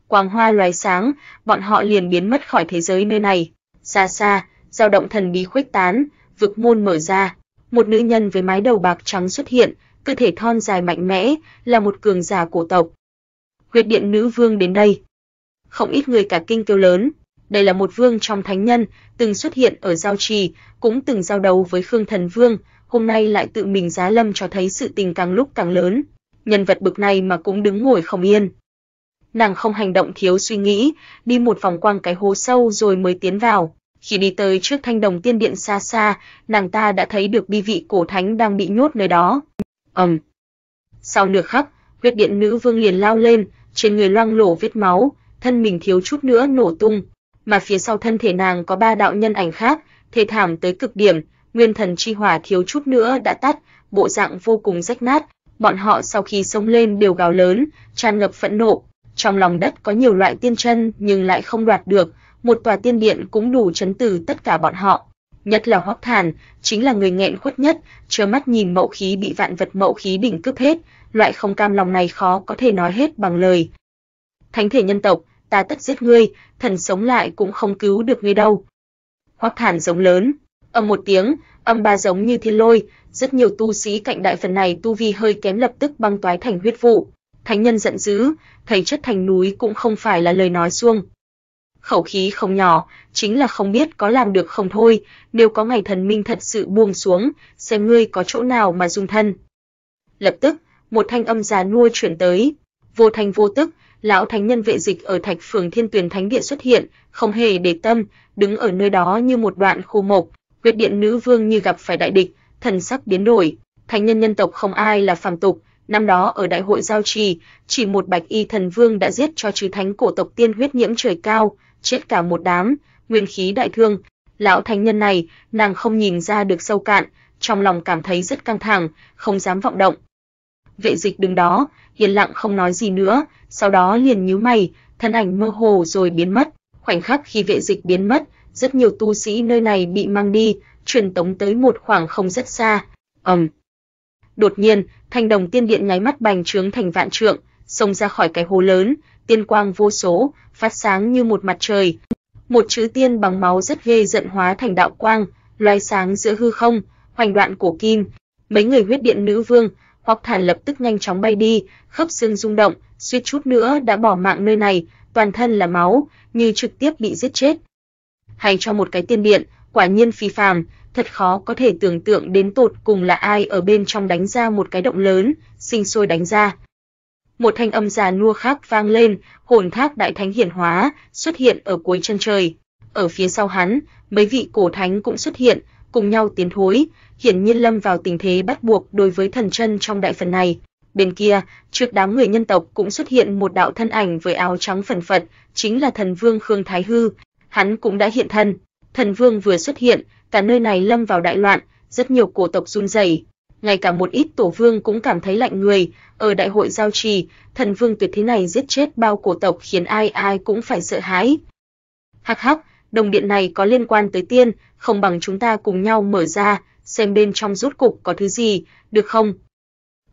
Speaker 1: Quang hoa loài sáng, bọn họ liền biến mất khỏi thế giới nơi này. Xa xa, dao động thần bí khuếch tán, vực môn mở ra, một nữ nhân với mái đầu bạc trắng xuất hiện, cơ thể thon dài mạnh mẽ, là một cường giả cổ tộc. Huyết điện nữ vương đến đây. Không ít người cả kinh kêu lớn, đây là một vương trong thánh nhân, từng xuất hiện ở giao trì, cũng từng giao đấu với Khương Thần Vương, hôm nay lại tự mình giá lâm cho thấy sự tình càng lúc càng lớn. Nhân vật bực này mà cũng đứng ngồi không yên nàng không hành động thiếu suy nghĩ, đi một vòng quanh cái hố sâu rồi mới tiến vào. Khi đi tới trước thanh đồng tiên điện xa xa, nàng ta đã thấy được bi vị cổ thánh đang bị nhốt nơi đó. ầm. Um. Sau nửa khắc, huyết điện nữ vương liền lao lên, trên người loang lổ vết máu, thân mình thiếu chút nữa nổ tung, mà phía sau thân thể nàng có ba đạo nhân ảnh khác, thê thảm tới cực điểm, nguyên thần chi hỏa thiếu chút nữa đã tắt, bộ dạng vô cùng rách nát, bọn họ sau khi sống lên đều gào lớn, tràn ngập phẫn nộ, trong lòng đất có nhiều loại tiên chân nhưng lại không đoạt được, một tòa tiên điện cũng đủ chấn từ tất cả bọn họ. Nhất là Hoắc Thản, chính là người nghẹn khuất nhất, trơ mắt nhìn mậu khí bị vạn vật mậu khí đỉnh cướp hết, loại không cam lòng này khó có thể nói hết bằng lời. Thánh thể nhân tộc, ta tất giết ngươi, thần sống lại cũng không cứu được ngươi đâu. Hoắc Thản giống lớn, âm một tiếng, âm ba giống như thiên lôi, rất nhiều tu sĩ cạnh đại phần này tu vi hơi kém lập tức băng toái thành huyết vụ. Thánh nhân giận dữ, thầy chất thành núi cũng không phải là lời nói suông. Khẩu khí không nhỏ, chính là không biết có làm được không thôi, nếu có ngày thần minh thật sự buông xuống, xem ngươi có chỗ nào mà dung thân. Lập tức, một thanh âm già nua chuyển tới, vô thành vô tức, lão thánh nhân vệ dịch ở thạch phường thiên tuyền thánh địa xuất hiện, không hề để tâm, đứng ở nơi đó như một đoạn khô mộc, quyết điện nữ vương như gặp phải đại địch, thần sắc biến đổi, thánh nhân nhân tộc không ai là phàm tục, Năm đó ở đại hội giao trì, chỉ một bạch y thần vương đã giết cho trừ thánh cổ tộc tiên huyết nhiễm trời cao, chết cả một đám, nguyên khí đại thương. Lão thánh nhân này, nàng không nhìn ra được sâu cạn, trong lòng cảm thấy rất căng thẳng, không dám vọng động. Vệ dịch đứng đó, yên lặng không nói gì nữa, sau đó liền nhíu mày, thân ảnh mơ hồ rồi biến mất. Khoảnh khắc khi vệ dịch biến mất, rất nhiều tu sĩ nơi này bị mang đi, truyền tống tới một khoảng không rất xa. Ầm. Um. Đột nhiên, thanh đồng tiên điện nháy mắt bành trướng thành vạn trượng, xông ra khỏi cái hố lớn, tiên quang vô số, phát sáng như một mặt trời. Một chữ tiên bằng máu rất ghê giận hóa thành đạo quang, loài sáng giữa hư không, hoành đoạn cổ kim. Mấy người huyết điện nữ vương, hoặc thản lập tức nhanh chóng bay đi, khớp xương rung động, suýt chút nữa đã bỏ mạng nơi này, toàn thân là máu, như trực tiếp bị giết chết. Hay cho một cái tiên điện, quả nhiên phi phàm, thật khó có thể tưởng tượng đến tột cùng là ai ở bên trong đánh ra một cái động lớn, sinh sôi đánh ra. Một thanh âm già nua khác vang lên, hồn thác đại thánh hiển hóa, xuất hiện ở cuối chân trời. Ở phía sau hắn, mấy vị cổ thánh cũng xuất hiện, cùng nhau tiến thối, hiển nhiên lâm vào tình thế bắt buộc đối với thần chân trong đại phần này. Bên kia, trước đám người nhân tộc cũng xuất hiện một đạo thân ảnh với áo trắng phần phật, chính là thần vương Khương Thái Hư. Hắn cũng đã hiện thân. Thần vương vừa xuất hiện, cả nơi này lâm vào đại loạn, rất nhiều cổ tộc run rẩy. Ngay cả một ít tổ vương cũng cảm thấy lạnh người, ở đại hội giao trì, thần vương tuyệt thế này giết chết bao cổ tộc khiến ai ai cũng phải sợ hãi. Hắc hắc, đồng điện này có liên quan tới tiên, không bằng chúng ta cùng nhau mở ra, xem bên trong rút cục có thứ gì, được không?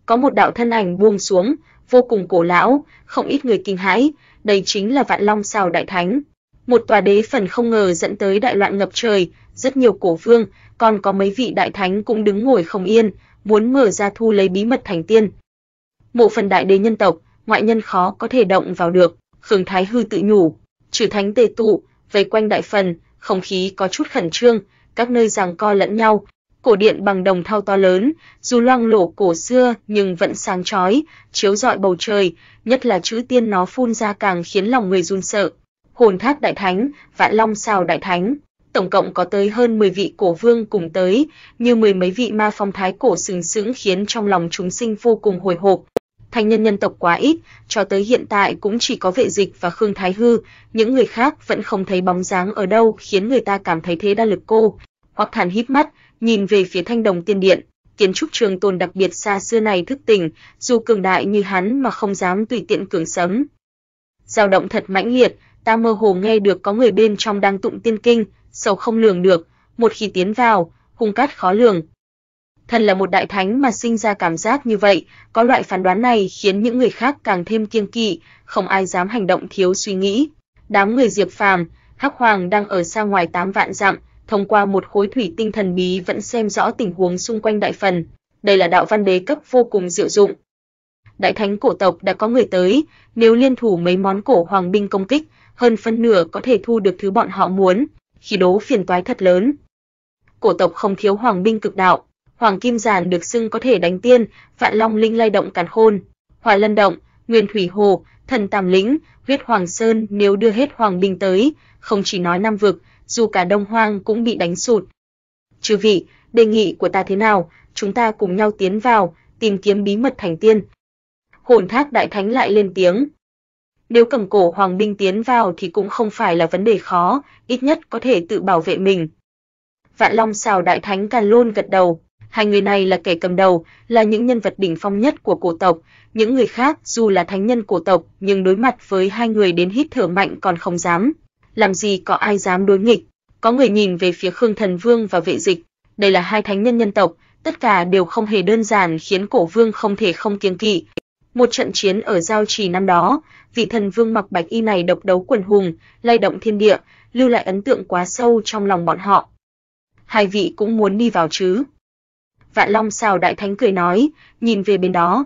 Speaker 1: Có một đạo thân ảnh buông xuống, vô cùng cổ lão, không ít người kinh hãi, đây chính là Vạn Long Sào Đại Thánh. Một tòa đế phần không ngờ dẫn tới đại loạn ngập trời, rất nhiều cổ vương, còn có mấy vị đại thánh cũng đứng ngồi không yên, muốn mở ra thu lấy bí mật thành tiên. Mộ phần đại đế nhân tộc, ngoại nhân khó có thể động vào được, Khương Thái Hư tự nhủ, trừ thánh tề tụ, vây quanh đại phần, không khí có chút khẩn trương, các nơi giằng co lẫn nhau. Cổ điện bằng đồng thau to lớn, dù loang lổ cổ xưa nhưng vẫn sáng chói, chiếu rọi bầu trời, nhất là chữ tiên nó phun ra càng khiến lòng người run sợ. Hồn Thác Đại Thánh, Vạn Long Sào Đại Thánh, tổng cộng có tới hơn 10 vị cổ vương cùng tới, như mười mấy vị ma phong thái cổ sừng sững khiến trong lòng chúng sinh vô cùng hồi hộp. Thành nhân nhân tộc quá ít, cho tới hiện tại cũng chỉ có vệ dịch và Khương Thái Hư, những người khác vẫn không thấy bóng dáng ở đâu khiến người ta cảm thấy thế đa lực cô. Hoặc thản híp mắt, nhìn về phía thanh đồng tiên điện, kiến trúc trường tồn đặc biệt xa xưa này thức tỉnh, dù cường đại như hắn mà không dám tùy tiện cường sấm. Dao động thật mãnh liệt, ta mơ hồ nghe được có người bên trong đang tụng tiên kinh, sâu không lường được, một khi tiến vào, hung cát khó lường. Thần là một đại thánh mà sinh ra cảm giác như vậy, có loại phán đoán này khiến những người khác càng thêm kiêng kỵ, không ai dám hành động thiếu suy nghĩ. Đám người Diệp Phàm, Hắc Hoàng đang ở xa ngoài 8 vạn dặm, thông qua một khối thủy tinh thần bí vẫn xem rõ tình huống xung quanh đại phần. Đây là đạo văn đế cấp vô cùng diệu dụng. Đại thánh cổ tộc đã có người tới, nếu liên thủ mấy món cổ hoàng binh công kích, hơn phân nửa có thể thu được thứ bọn họ muốn, khi đố phiền toái thật lớn. Cổ tộc không thiếu hoàng binh cực đạo, hoàng kim giản được xưng có thể đánh tiên, vạn long linh lay động càn khôn, hỏa lân động, nguyên thủy hồ, thần tam lĩnh, huyết hoàng sơn nếu đưa hết hoàng binh tới, không chỉ nói năm vực, dù cả đông hoang cũng bị đánh sụt. Chư vị, đề nghị của ta thế nào, chúng ta cùng nhau tiến vào, tìm kiếm bí mật thành tiên. Hồn thác đại thánh lại lên tiếng, nếu cầm cổ hoàng Minh tiến vào thì cũng không phải là vấn đề khó, ít nhất có thể tự bảo vệ mình. Vạn Long xào đại thánh Càn Lôn gật đầu, hai người này là kẻ cầm đầu, là những nhân vật đỉnh phong nhất của cổ tộc, những người khác dù là thánh nhân cổ tộc nhưng đối mặt với hai người đến hít thở mạnh còn không dám. Làm gì có ai dám đối nghịch? Có người nhìn về phía Khương Thần Vương và Vệ Dịch, đây là hai thánh nhân nhân tộc, tất cả đều không hề đơn giản khiến cổ vương không thể không kiêng kỵ. Một trận chiến ở giao trì năm đó, vị thần vương mặc bạch y này độc đấu quần hùng, lay động thiên địa, lưu lại ấn tượng quá sâu trong lòng bọn họ. Hai vị cũng muốn đi vào chứ? Vạn Long xào đại thánh cười nói, nhìn về bên đó.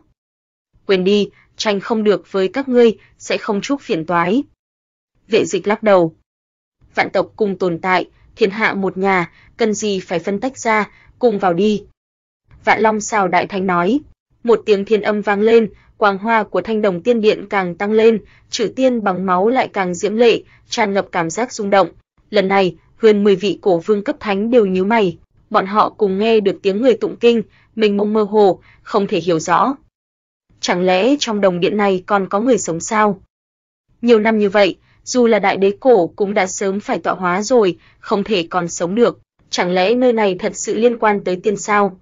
Speaker 1: Quên đi, tranh không được với các ngươi, sẽ không chúc phiền toái. Vệ dịch lắc đầu. Vạn tộc cùng tồn tại, thiên hạ một nhà, cần gì phải phân tách ra, cùng vào đi. Vạn Long xào đại thánh nói. Một tiếng thiên âm vang lên, quang hoa của thanh đồng tiên điện càng tăng lên, chữ tiên bằng máu lại càng diễm lệ, tràn ngập cảm giác rung động. Lần này, hơn 10 vị cổ vương cấp thánh đều nhíu mày, bọn họ cùng nghe được tiếng người tụng kinh, mình mông mơ hồ, không thể hiểu rõ. Chẳng lẽ trong đồng điện này còn có người sống sao? Nhiều năm như vậy, dù là đại đế cổ cũng đã sớm phải tọa hóa rồi, không thể còn sống được. Chẳng lẽ nơi này thật sự liên quan tới tiên sao?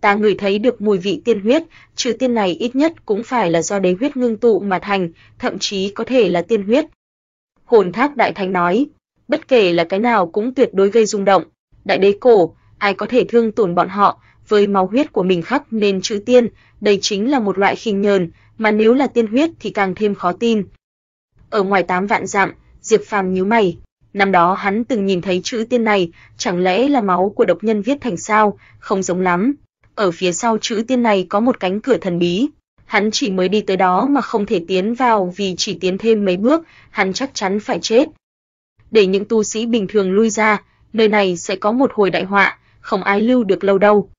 Speaker 1: Ta ngửi thấy được mùi vị tiên huyết, trừ tiên này ít nhất cũng phải là do đế huyết ngưng tụ mà thành, thậm chí có thể là tiên huyết. Hồn Thác Đại Thánh nói, bất kể là cái nào cũng tuyệt đối gây rung động. Đại đế cổ, ai có thể thương tổn bọn họ, với máu huyết của mình khắc nên chữ tiên, đây chính là một loại khinh nhờn, mà nếu là tiên huyết thì càng thêm khó tin. Ở ngoài tám vạn dặm, Diệp Phàm nhíu mày, năm đó hắn từng nhìn thấy chữ tiên này, chẳng lẽ là máu của độc nhân viết thành sao, không giống lắm. Ở phía sau chữ tiên này có một cánh cửa thần bí, hắn chỉ mới đi tới đó mà không thể tiến vào vì chỉ tiến thêm mấy bước, hắn chắc chắn phải chết. Để những tu sĩ bình thường lui ra, nơi này sẽ có một hồi đại họa, không ai lưu được lâu đâu.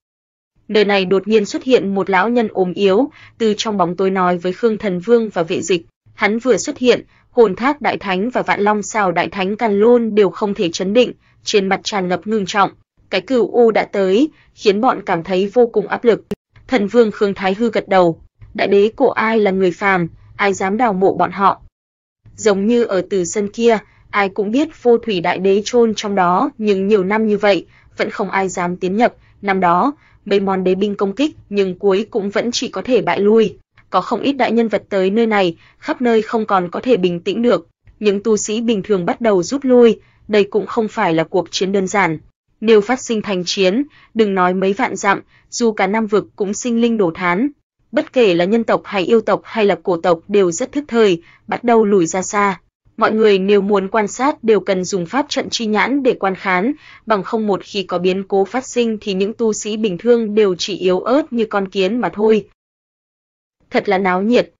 Speaker 1: Nơi này đột nhiên xuất hiện một lão nhân ốm yếu, từ trong bóng tối nói với Khương Thần Vương và vệ dịch. Hắn vừa xuất hiện, hồn thác đại thánh và vạn long xào đại thánh càn lôn đều không thể chấn định, trên mặt tràn ngập ngưng trọng. Cái cửu u đã tới, khiến bọn cảm thấy vô cùng áp lực. Thần Vương Khương Thái Hư gật đầu, đại đế của ai là người phàm, ai dám đào mộ bọn họ. Giống như ở từ sân kia, ai cũng biết vô thủy đại đế chôn trong đó, nhưng nhiều năm như vậy, vẫn không ai dám tiến nhập. Năm đó, mấy món đế binh công kích, nhưng cuối cũng vẫn chỉ có thể bại lui. Có không ít đại nhân vật tới nơi này, khắp nơi không còn có thể bình tĩnh được. Những tu sĩ bình thường bắt đầu rút lui, đây cũng không phải là cuộc chiến đơn giản. Nếu phát sinh thành chiến, đừng nói mấy vạn dặm, dù cả năm vực cũng sinh linh đổ thán. Bất kể là nhân tộc hay yêu tộc hay là cổ tộc đều rất thức thời, bắt đầu lùi ra xa. Mọi người nếu muốn quan sát đều cần dùng pháp trận chi nhãn để quan khán, bằng không một khi có biến cố phát sinh thì những tu sĩ bình thường đều chỉ yếu ớt như con kiến mà thôi. Thật là náo nhiệt.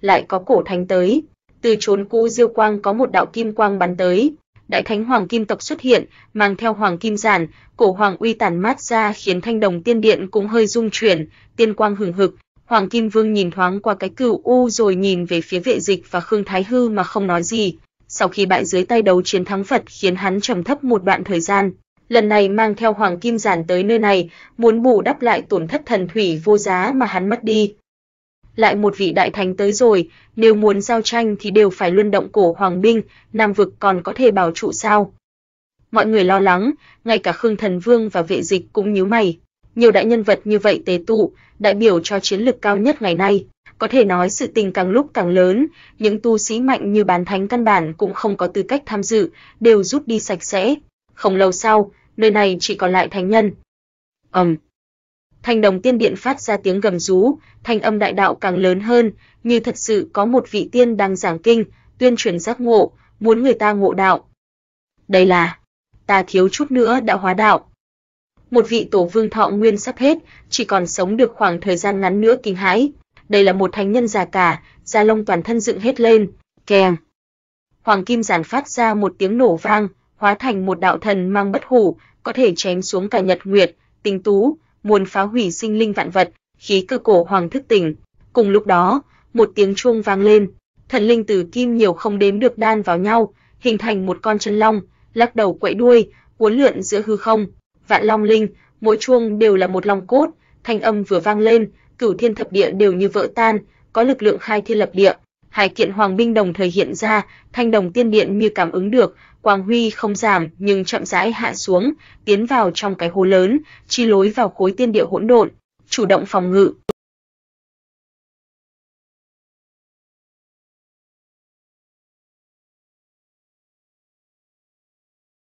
Speaker 1: Lại có cổ thánh tới, từ chốn cũ diêu quang có một đạo kim quang bắn tới, đại thánh hoàng kim tộc xuất hiện, mang theo hoàng kim giản, cổ hoàng uy tản mát ra khiến thanh đồng tiên điện cũng hơi rung chuyển, tiên quang hừng hực, Hoàng Kim Vương nhìn thoáng qua cái cửu u rồi nhìn về phía vệ dịch và Khương Thái Hư mà không nói gì. Sau khi bại dưới tay đấu chiến thắng Phật khiến hắn trầm thấp một đoạn thời gian. Lần này mang theo Hoàng Kim Giản tới nơi này, muốn bù đắp lại tổn thất thần thủy vô giá mà hắn mất đi. Lại một vị đại thánh tới rồi, nếu muốn giao tranh thì đều phải luân động cổ hoàng binh, Nam vực còn có thể bảo trụ sao? Mọi người lo lắng, ngay cả Khương Thần Vương và vệ dịch cũng nhíu mày. Nhiều đại nhân vật như vậy tế tụ, đại biểu cho chiến lực cao nhất ngày nay. Có thể nói sự tình càng lúc càng lớn, những tu sĩ mạnh như bán thánh căn bản cũng không có tư cách tham dự, đều rút đi sạch sẽ. Không lâu sau, nơi này chỉ còn lại thánh nhân. Ầm. Um. Thanh đồng tiên điện phát ra tiếng gầm rú, thanh âm đại đạo càng lớn hơn, như thật sự có một vị tiên đang giảng kinh, tuyên truyền giác ngộ, muốn người ta ngộ đạo. Đây là, ta thiếu chút nữa đã hóa đạo một vị tổ vương thọ nguyên sắp hết, chỉ còn sống được khoảng thời gian ngắn nữa kinh hãi. Đây là một thánh nhân già cả, da lông toàn thân dựng hết lên, keng. Hoàng kim giản phát ra một tiếng nổ vang, hóa thành một đạo thần mang bất hủ, có thể chém xuống cả nhật nguyệt, tinh tú, muốn phá hủy sinh linh vạn vật, khí cơ cổ hoàng thức tỉnh. Cùng lúc đó, một tiếng chuông vang lên, thần linh từ kim nhiều không đếm được đan vào nhau, hình thành một con chân long, lắc đầu quậy đuôi, cuốn lượn giữa hư không, vạn long linh, mỗi chuông đều là một long cốt, thanh âm vừa vang lên, cửu thiên thập địa đều như vỡ tan, có lực lượng khai thiên lập địa. Hai kiện hoàng binh đồng thời hiện ra, thanh đồng tiên điện như cảm ứng được, quang huy không giảm nhưng chậm rãi hạ xuống, tiến vào trong cái hố lớn, chi lối vào khối tiên địa hỗn độn, chủ động phòng ngự.